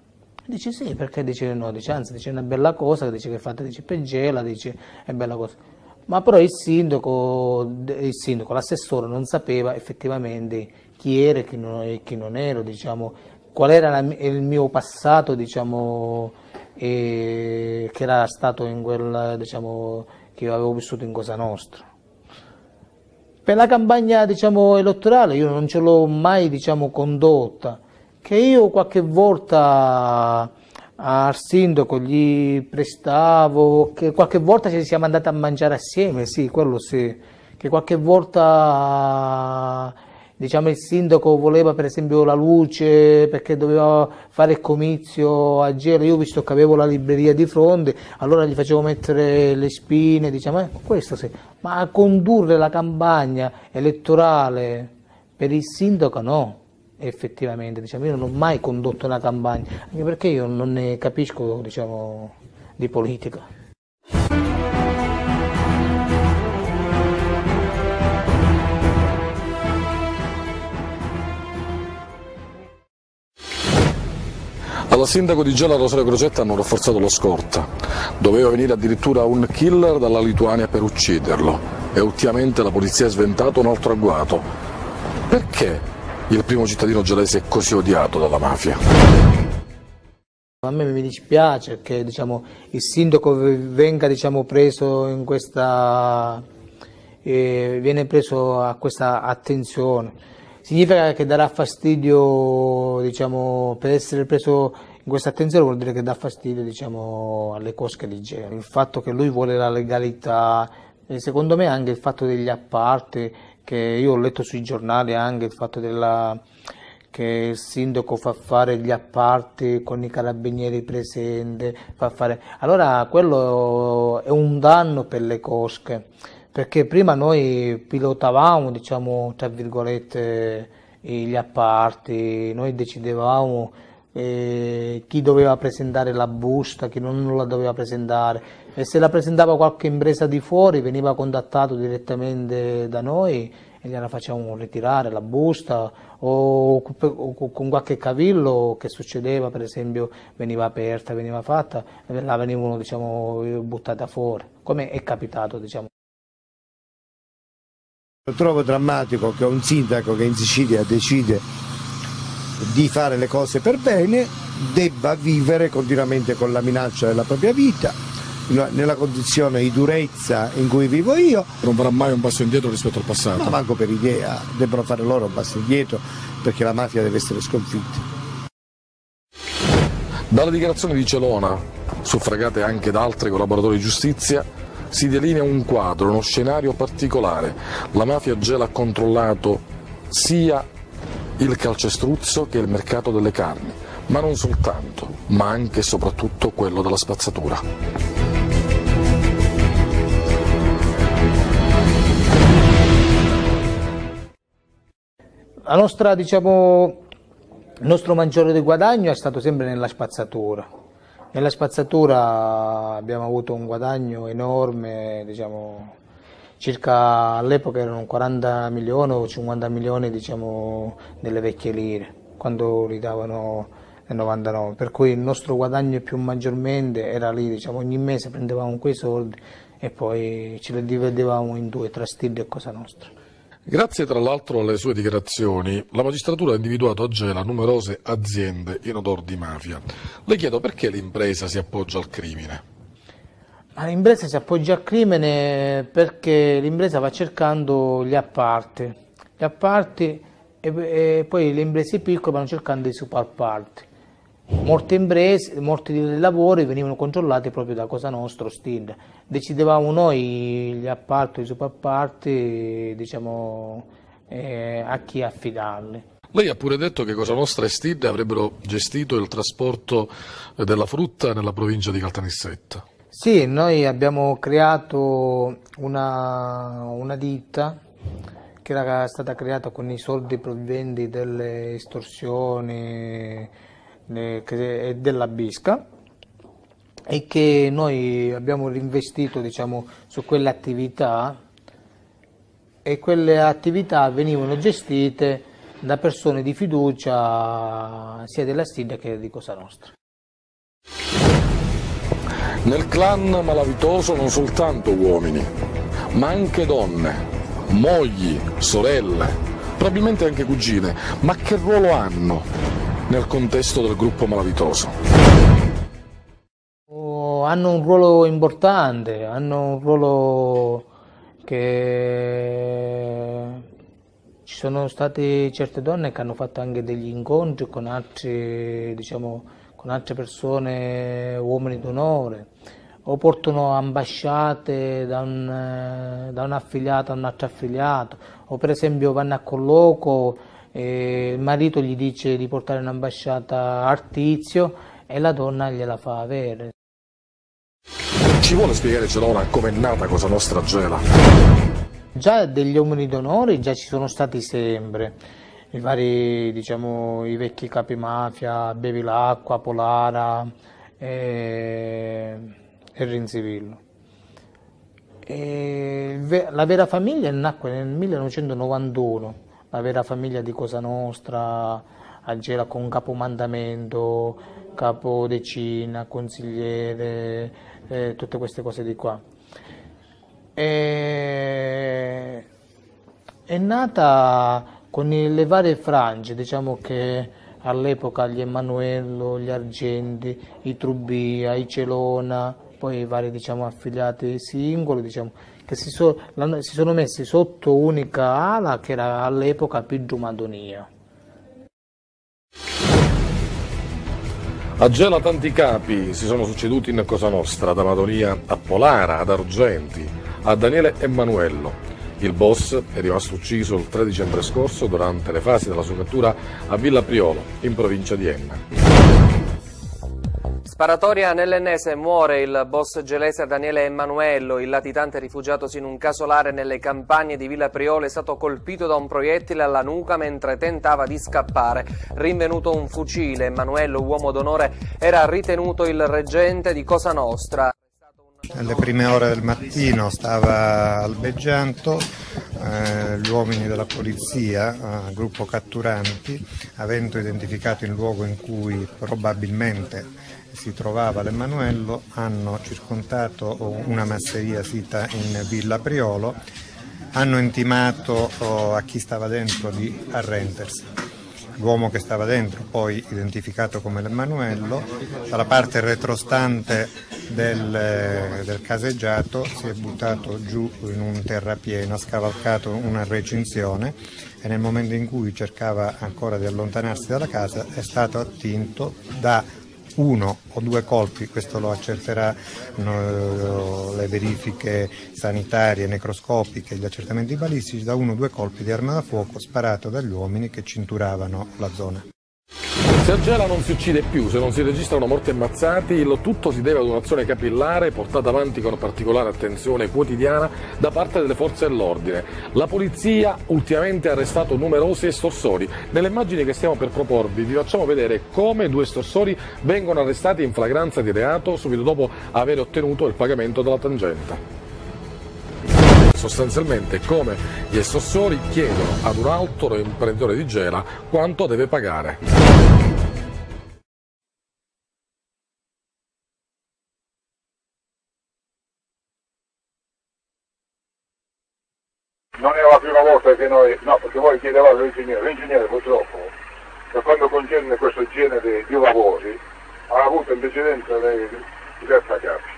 Dice sì, perché? Dice no, dice anzi, dice una bella cosa, dice che fate, dice Peggela, dice è bella cosa. Ma però il sindaco, il sindaco l'assessore non sapeva effettivamente chi era e chi non, chi non ero, diciamo, qual era la, il mio passato, diciamo, che era stato in quel, diciamo, che avevo vissuto in Cosa Nostra. Per la campagna diciamo, elettorale io non ce l'ho mai diciamo, condotta, che io qualche volta al sindaco gli prestavo, che qualche volta ci siamo andati a mangiare assieme, sì, quello sì, che qualche volta diciamo, il sindaco voleva per esempio la luce perché doveva fare il comizio a Gela, io visto che avevo la libreria di fronte, allora gli facevo mettere le spine, diciamo, eh, questo sì, ma condurre la campagna elettorale per il sindaco no, effettivamente, diciamo, io non ho mai condotto una campagna, anche perché io non ne capisco diciamo, di politica. Alla sindaco di Gela Rosario Crocetta hanno rafforzato lo scorta. Doveva venire addirittura un killer dalla Lituania per ucciderlo e ultimamente la polizia ha sventato un altro agguato. Perché il primo cittadino gelese è così odiato dalla mafia? A me mi dispiace che diciamo, il sindaco venga diciamo, preso in questa, eh, viene preso a questa attenzione significa che darà fastidio, diciamo, per essere preso in questa attenzione vuol dire che dà fastidio diciamo, alle cosche di genere. Il fatto che lui vuole la legalità, e secondo me anche il fatto degli appalti, che io ho letto sui giornali anche il fatto della, che il sindaco fa fare gli appalti con i carabinieri presenti, fa fare... allora quello è un danno per le cosche perché prima noi pilotavamo, diciamo, tra virgolette, gli apparti, noi decidevamo eh, chi doveva presentare la busta, chi non la doveva presentare e se la presentava qualche impresa di fuori veniva contattato direttamente da noi e gliela facevamo ritirare la busta o, con qualche cavillo che succedeva, per esempio veniva aperta, veniva fatta, la venivano diciamo, buttata fuori, come è capitato diciamo. Trovo drammatico che un sindaco che in Sicilia decide di fare le cose per bene debba vivere continuamente con la minaccia della propria vita, nella condizione di durezza in cui vivo io. Non farà mai un passo indietro rispetto al passato. Ma manco per idea, debbono fare loro un passo indietro perché la mafia deve essere sconfitta. Dalla dichiarazione di Celona, suffragate anche da altri collaboratori di giustizia, si delinea un quadro, uno scenario particolare. La mafia gela ha controllato sia il calcestruzzo che il mercato delle carni, ma non soltanto, ma anche e soprattutto quello della spazzatura. La nostra, diciamo, il nostro maggiore guadagno è stato sempre nella spazzatura nella spazzatura abbiamo avuto un guadagno enorme, diciamo, circa all'epoca erano 40 milioni o 50 milioni diciamo, delle vecchie lire, quando li davano nel 99, per cui il nostro guadagno più maggiormente era lì, diciamo, ogni mese prendevamo quei soldi e poi ce li dividevamo in due, tra Stillo e Cosa Nostra. Grazie tra l'altro alle sue dichiarazioni, la magistratura ha individuato a Gela numerose aziende in odor di mafia. Le chiedo perché l'impresa si appoggia al crimine? L'impresa si appoggia al crimine perché l'impresa va cercando gli apparti, gli apparti e, e poi le imprese piccole vanno cercando i subappalti. Molte imprese, molti lavori venivano controllati proprio da Cosa Nostra, STID. Decidevamo noi gli appalti, i subappalti, diciamo, eh, a chi affidarli. Lei ha pure detto che Cosa Nostra e STID avrebbero gestito il trasporto della frutta nella provincia di Caltanissetta. Sì, noi abbiamo creato una, una ditta che era stata creata con i soldi provenienti delle estorsioni che è della Bisca e che noi abbiamo rinvestito diciamo, su quelle attività e quelle attività venivano gestite da persone di fiducia sia della Stidia che di Cosa Nostra. Nel clan malavitoso non soltanto uomini, ma anche donne, mogli, sorelle, probabilmente anche cugine, ma che ruolo hanno nel contesto del gruppo malavitoso? hanno un ruolo importante, hanno un ruolo che ci sono state certe donne che hanno fatto anche degli incontri con altre, diciamo, con altre persone, uomini d'onore, o portano ambasciate da un, da un affiliato a un altro affiliato, o per esempio vanno a colloquio e il marito gli dice di portare un'ambasciata al tizio e la donna gliela fa avere. Ci vuole spiegare Celona com'è nata Cosa Nostra Gela? Già degli uomini d'onore già ci sono stati sempre, i vari, diciamo, i vecchi capi mafia, Bevi l'acqua, Polara e, e Rinzivillo. E la vera famiglia nacque nel 1991, la vera famiglia di Cosa Nostra, a Gela con capomandamento, capodecina, consigliere, eh, tutte queste cose di qua. E... È nata con le varie frange, diciamo che all'epoca gli Emanuello, gli Argenti, i Trubia, i Celona, poi i vari diciamo, affiliati singoli diciamo, che si, so, si, sono messi sotto unica ala che era all'epoca Piggio Madonia. A Gela tanti capi si sono succeduti in Cosa Nostra, da Madonia a Polara, ad Argenti, a Daniele Emanuello. Il boss è rimasto ucciso il 3 dicembre scorso durante le fasi della sua cattura a Villa Priolo, in provincia di Enna. Sparatoria nell'Ennese muore il boss gelese Daniele Emanuello, il latitante rifugiatosi in un casolare nelle campagne di Villa Priolo è stato colpito da un proiettile alla nuca mentre tentava di scappare. Rinvenuto un fucile, Emanuello, uomo d'onore, era ritenuto il reggente di Cosa Nostra. Nelle prime ore del mattino stava albeggiando, eh, gli uomini della polizia, eh, gruppo catturanti, avendo identificato il luogo in cui probabilmente si trovava l'Emanuello hanno circondato una masseria sita in Villa Priolo, hanno intimato oh, a chi stava dentro di arrendersi. L'uomo che stava dentro, poi identificato come l'Emanuello, dalla parte retrostante del, del, caseggiato si è buttato giù in un terrapieno, ha scavalcato una recinzione e nel momento in cui cercava ancora di allontanarsi dalla casa è stato attinto da uno o due colpi, questo lo accerteranno le verifiche sanitarie, necroscopiche, gli accertamenti balistici, da uno o due colpi di arma da fuoco sparato dagli uomini che cinturavano la zona. Se a Gela non si uccide più, se non si registrano morti ammazzati, il tutto si deve ad un'azione capillare portata avanti con particolare attenzione quotidiana da parte delle forze dell'ordine. La polizia ultimamente ha arrestato numerosi estorsori. Nelle immagini che stiamo per proporvi vi facciamo vedere come due estorsori vengono arrestati in flagranza di reato subito dopo aver ottenuto il pagamento della tangenta sostanzialmente come gli estorsori chiedono ad un altro imprenditore di Gela quanto deve pagare. non è la prima volta che noi, no, perché voi chiedevate all'ingegnere, l'ingegnere purtroppo, per quanto concerne questo genere di lavori, ha avuto in precedenza diverse capi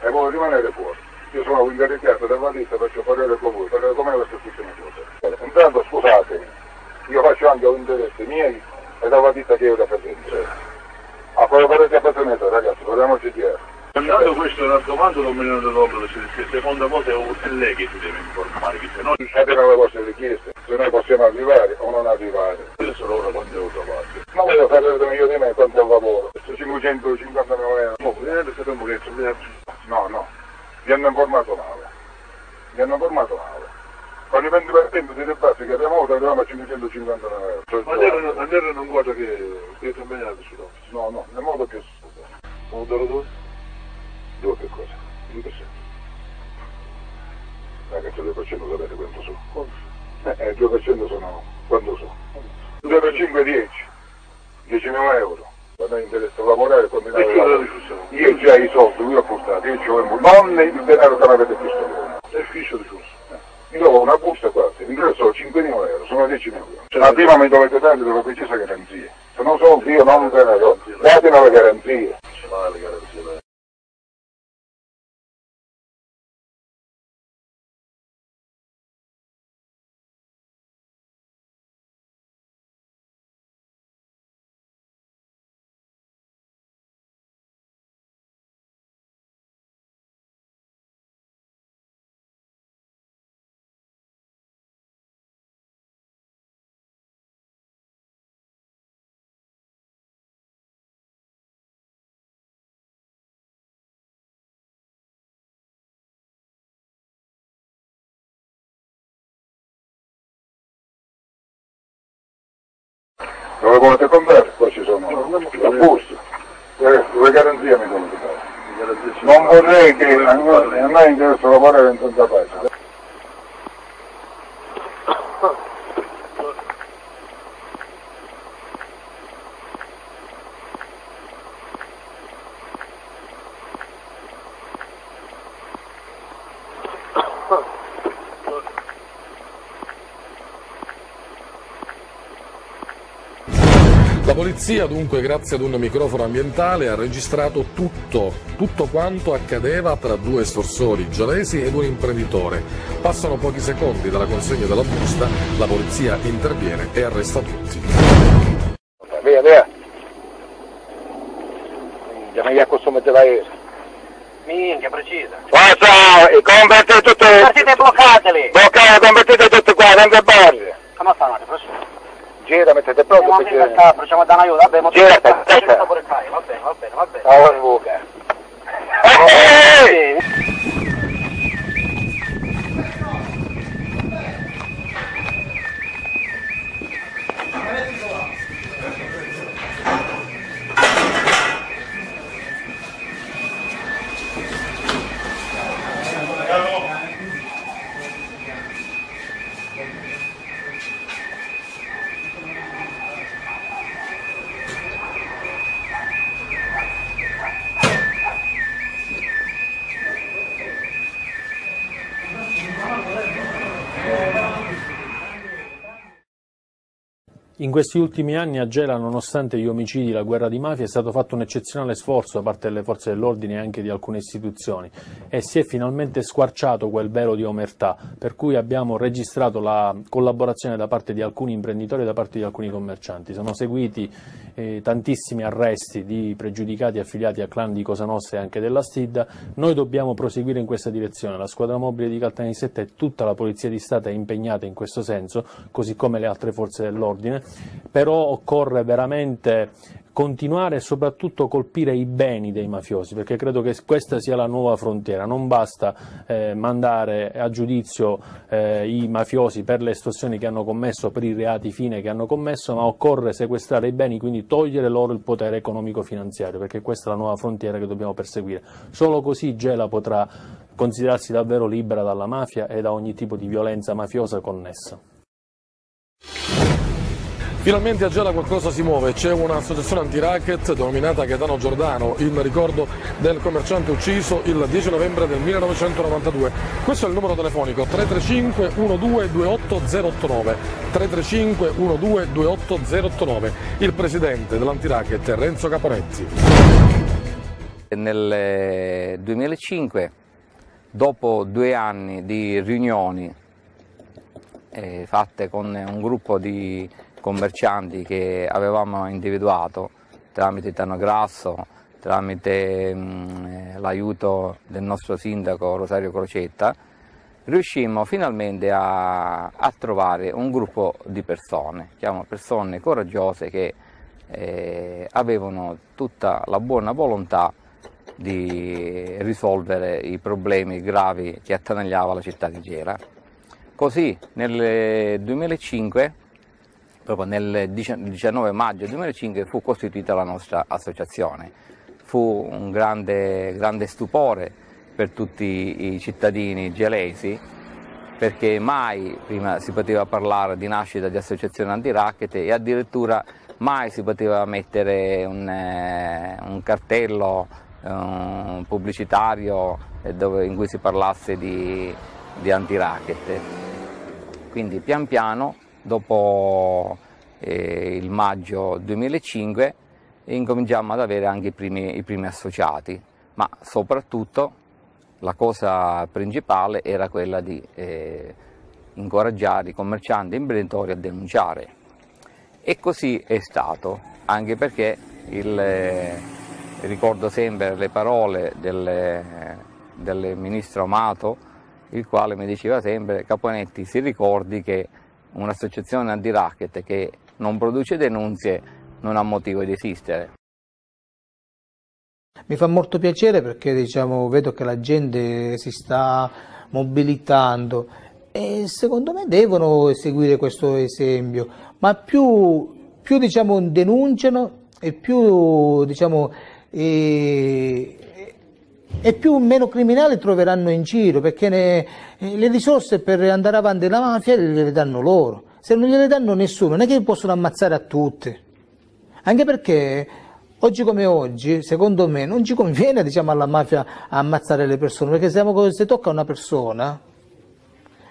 e vuole rimanere fuori. Io sono incaricato della lista, faccio parlare con voi, per come questa situazione cosa. Intanto scusate, io faccio anche un interesse miei e dalla ditta che io rappresento. A quello parete appartenente ragazzi, parliamoci chiaro. Intanto questo è un argomento non me ne dovrò se seconda cosa è lei che si deve informare, che se no... Sappiamo le vostre richieste, se noi possiamo arrivare o non arrivare. Adesso loro quanto devo trovare? Ma voglio sapere io di me quanto è il lavoro. 559 euro. No, vedete sappiamo che No, no, vi hanno informato male. Vi hanno informato male. Con il 20% di rebassi che abbiamo avuto arriviamo a 559 euro. Cioè, Ma non era una cosa che, che è impegnata su No, no, nel modo più stupido. Come dove? Due che cosa? In che senso? Ragazzi, il 2% sapete quanto sono? Eh, il 2% sono quanto sono? 2 per 5 10. 10.000 euro. A me interessa lavorare e continuare a lavorare. Io già i soldi, io ho portato, io ho non il denaro che mi avete chiesto voi. È il fischio di giusto. Io ho una busta quasi, l'ingresso sono 5.000 euro, sono 10.000 euro. Cioè, la prima volete comprare? Qua ci sono la busta. Eh, le garanzie mi sono date. Non vorrei che a noi a noi in questo lavorare in tanta pace. La polizia dunque grazie ad un microfono ambientale ha registrato tutto, tutto quanto accadeva tra due estorsori gialesi ed un imprenditore. Passano pochi secondi dalla consegna della busta, la polizia interviene e arresta tutti. Via, via. Costume te l'aereo? Minchia, precisa. Forza, e convertite tutte... Partite bloccateli! Bloccate, convertite tutte qua, non che barri. Come fanno? Prossimo. Gira, mettete pronto perché... in libertà, facciamo dare un aiuto, vabbè, ma Gira, tu- aspetta, aspetta. sta va bene, va bene, va bene. Ah, buca. In questi ultimi anni a Gela, nonostante gli omicidi e la guerra di mafia, è stato fatto un eccezionale sforzo da parte delle forze dell'ordine e anche di alcune istituzioni e si è finalmente squarciato quel velo di omertà, per cui abbiamo registrato la collaborazione da parte di alcuni imprenditori e da parte di alcuni commercianti. Sono seguiti eh, tantissimi arresti di pregiudicati affiliati a clan di Cosa Nostra e anche della Stidda. Noi dobbiamo proseguire in questa direzione. La squadra mobile di Caltanissetta e tutta la Polizia di Stato è impegnata in questo senso, così come le altre forze dell'ordine però occorre veramente continuare e soprattutto colpire i beni dei mafiosi, perché credo che questa sia la nuova frontiera. Non basta eh, mandare a giudizio eh, i mafiosi per le estorsioni che hanno commesso, per i reati fine che hanno commesso, ma occorre sequestrare i beni, quindi togliere loro il potere economico-finanziario, perché questa è la nuova frontiera che dobbiamo perseguire. Solo così Gela potrà considerarsi davvero libera dalla mafia e da ogni tipo di violenza mafiosa connessa. Finalmente a Gela qualcosa si muove, c'è un'associazione anti-racket denominata Gaetano Giordano in ricordo del commerciante ucciso il 10 novembre del 1992. Questo è il numero telefonico 335 1228089 335 1228089. Il presidente dell'anti-racket Renzo Caponetti. Nel 2005, dopo due anni di riunioni eh, fatte con un gruppo di commercianti che avevamo individuato tramite Tano Grasso, tramite mh, l'aiuto del nostro sindaco Rosario Crocetta, riuscimmo finalmente a, a trovare un gruppo di persone, persone coraggiose che eh, avevano tutta la buona volontà di risolvere i problemi gravi che attanagliava la città di Gela. Così nel 2005, proprio nel 19 maggio 2005, fu costituita la nostra associazione. Fu un grande, grande stupore per tutti i cittadini gelesi perché mai prima si poteva parlare di nascita di associazione anti-racket e addirittura mai si poteva mettere un, eh, un cartello eh, pubblicitario eh, dove, in cui si parlasse di, di anti-racket. Quindi pian piano, dopo eh, il maggio 2005, incominciamo ad avere anche i primi, i primi associati, ma soprattutto la cosa principale era quella di eh, incoraggiare i commercianti e imprenditori a denunciare. E così è stato, anche perché il, eh, ricordo sempre le parole del, del ministro Amato, il quale mi diceva sempre Caponetti si ricordi che un'associazione anti-racket che non produce denunce non ha motivo di esistere. Mi fa molto piacere perché diciamo, vedo che la gente si sta mobilitando e secondo me devono seguire questo esempio, ma più più diciamo, denunciano e più diciamo, e, e più meno criminali troveranno in giro perché ne, le risorse per andare avanti la mafia le danno loro. Se non gliele danno nessuno non è che possono ammazzare a tutti anche perché oggi come oggi secondo me non ci conviene diciamo, alla mafia ammazzare le persone perché siamo, se tocca una persona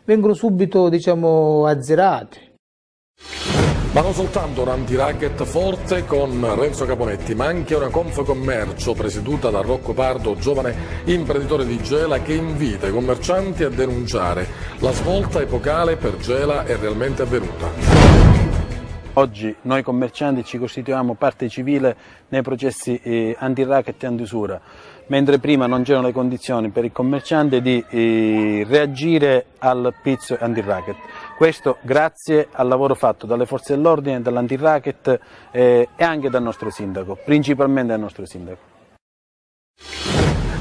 vengono subito diciamo, azzerati ma non soltanto un anti-racket forte con Renzo Caponetti, ma anche una Confcommercio presieduta da Rocco Pardo, giovane imprenditore di Gela che invita i commercianti a denunciare. La svolta epocale per Gela è realmente avvenuta. Oggi noi commercianti ci costituiamo parte civile nei processi eh, anti-racket e anti-usura mentre prima non c'erano le condizioni per il commerciante di eh, reagire al pizzo anti-racket. Questo grazie al lavoro fatto dalle forze dell'ordine, dall'anti-racket eh, e anche dal nostro sindaco, principalmente dal nostro sindaco.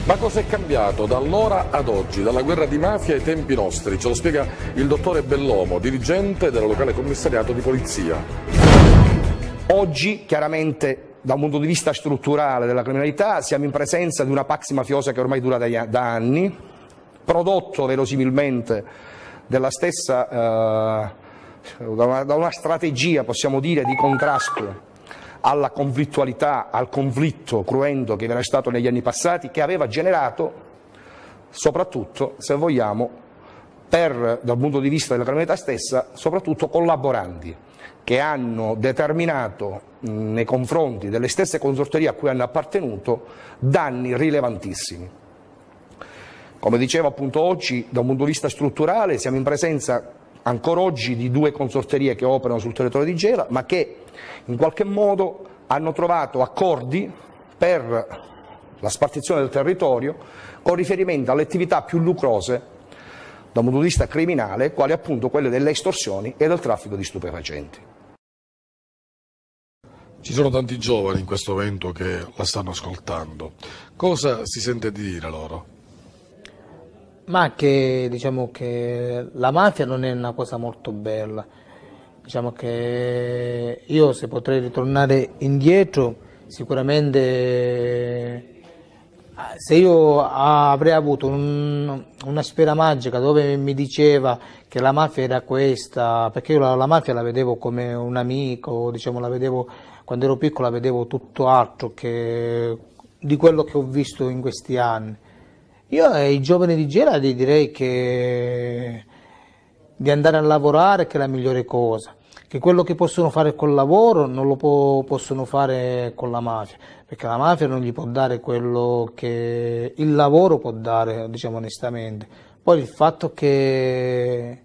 Ma cosa è cambiato da allora ad oggi, dalla guerra di mafia ai tempi nostri? Ce lo spiega il dottore Bellomo, dirigente del locale commissariato di polizia. Oggi chiaramente da un punto di vista strutturale della criminalità siamo in presenza di una pax mafiosa che ormai dura da, da anni, prodotto verosimilmente della stessa, eh, da, una, da una strategia, possiamo dire, di contrasto alla conflittualità, al conflitto cruento che era stato negli anni passati, che aveva generato soprattutto, se vogliamo, per, dal punto di vista della criminalità stessa, soprattutto collaboranti che hanno determinato nei confronti delle stesse consorterie a cui hanno appartenuto danni rilevantissimi. Come dicevo appunto oggi, da un punto di vista strutturale, siamo in presenza ancora oggi di due consorterie che operano sul territorio di Gela, ma che in qualche modo hanno trovato accordi per la spartizione del territorio con riferimento alle attività più lucrose da un punto di vista criminale, quali appunto quelle delle estorsioni e del traffico di stupefacenti. Ci sono tanti giovani in questo momento che la stanno ascoltando. Cosa si sente di dire loro? Ma che diciamo che la mafia non è una cosa molto bella. Diciamo che io se potrei ritornare indietro sicuramente se io avrei avuto un, una sfera magica dove mi diceva che la mafia era questa, perché io la, la mafia la vedevo come un amico, diciamo, vedevo quando ero piccola vedevo tutto altro che, di quello che ho visto in questi anni. Io ai giovani di Gela direi che di andare a lavorare che è la migliore cosa, che quello che possono fare col lavoro non lo po- possono fare con la mafia, perché la mafia non gli può dare quello che il lavoro può dare, diciamo onestamente. Poi il fatto che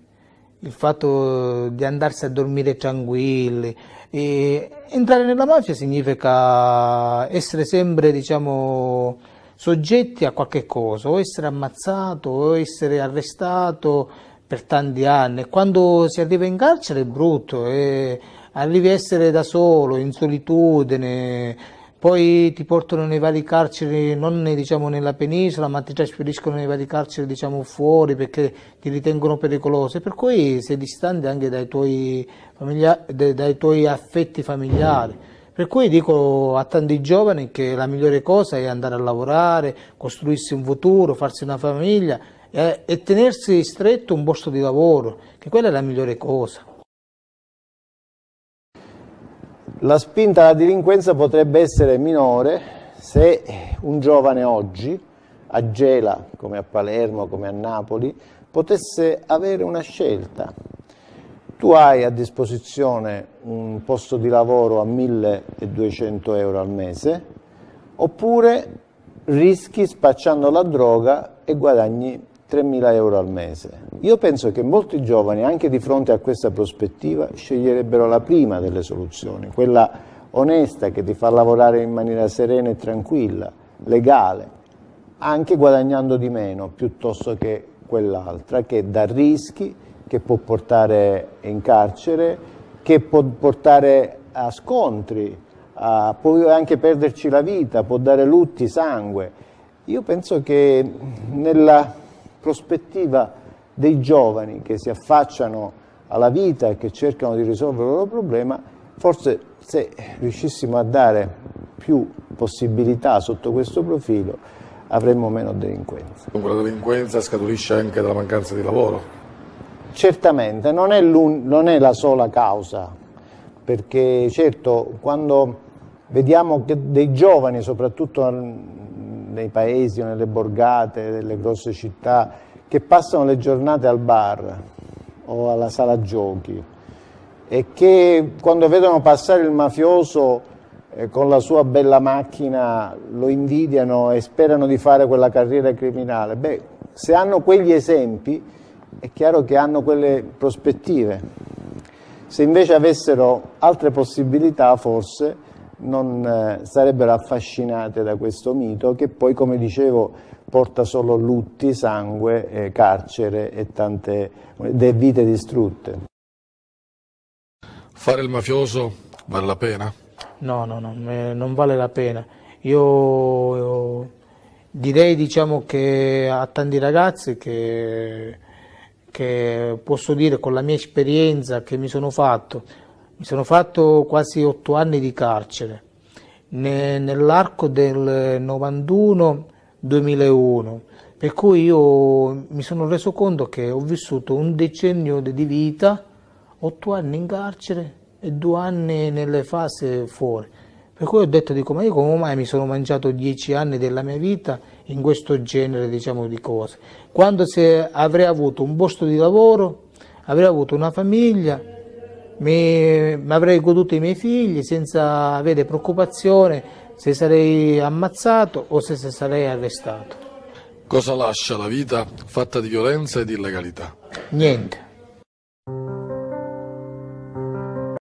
il fatto di andarsi a dormire tranquilli, e entrare nella mafia significa essere sempre, diciamo, soggetti a qualche cosa, o essere ammazzato, o essere arrestato per tanti anni. Quando si arriva in carcere è brutto, e arrivi a essere da solo, in solitudine, poi ti portano nei vari carceri, non diciamo, nella penisola, ma ti trasferiscono nei vari carceri diciamo, fuori perché ti ritengono pericoloso, per cui sei distante anche dai tuoi, dai tuoi affetti familiari. Per cui dico a tanti giovani che la migliore cosa è andare a lavorare, costruirsi un futuro, farsi una famiglia e, e tenersi stretto un posto di lavoro, che quella è la migliore cosa. La spinta alla delinquenza potrebbe essere minore se un giovane oggi, a Gela, come a Palermo, come a Napoli, potesse avere una scelta. Tu hai a disposizione un posto di lavoro a 1200 euro al mese, oppure rischi spacciando la droga e guadagni 3.000 euro al mese. Io penso che molti giovani, anche di fronte a questa prospettiva, sceglierebbero la prima delle soluzioni, quella onesta che ti fa lavorare in maniera serena e tranquilla, legale, anche guadagnando di meno piuttosto che quell'altra, che dà rischi, che può portare in carcere, che può portare a scontri, a, può anche perderci la vita, può dare lutti, sangue. Io penso che nella prospettiva dei giovani che si affacciano alla vita e che cercano di risolvere il loro problema, forse se riuscissimo a dare più possibilità sotto questo profilo avremmo meno delinquenza. Dunque la delinquenza scaturisce anche dalla mancanza di lavoro? Certamente, non è, non è la sola causa, perché certo quando vediamo che dei giovani, soprattutto nei paesi o nelle borgate delle grosse città, che passano le giornate al bar o alla sala giochi e che quando vedono passare il mafioso eh, con la sua bella macchina lo invidiano e sperano di fare quella carriera criminale. Beh, se hanno quegli esempi è chiaro che hanno quelle prospettive. Se invece avessero altre possibilità forse non eh, sarebbero affascinate da questo mito che poi, come dicevo, porta solo lutti, sangue, eh, carcere e tante vite distrutte. Fare il mafioso vale la pena? No, no, no, non vale la pena. Io, io direi diciamo che a tanti ragazzi che, che posso dire con la mia esperienza che mi sono fatto, mi sono fatto quasi otto anni di carcere ne, nell'arco del 91-2001, per cui io mi sono reso conto che ho vissuto un decennio di vita, otto anni in carcere e due anni nelle fasi fuori. Per cui ho detto, dico, ma io come mai mi sono mangiato dieci anni della mia vita in questo genere diciamo, di cose? Quando se avrei avuto un posto di lavoro, avrei avuto una famiglia, mi, mi avrei goduto i miei figli senza avere preoccupazione se sarei ammazzato o se, se sarei arrestato. Cosa lascia la vita fatta di violenza e di illegalità? Niente.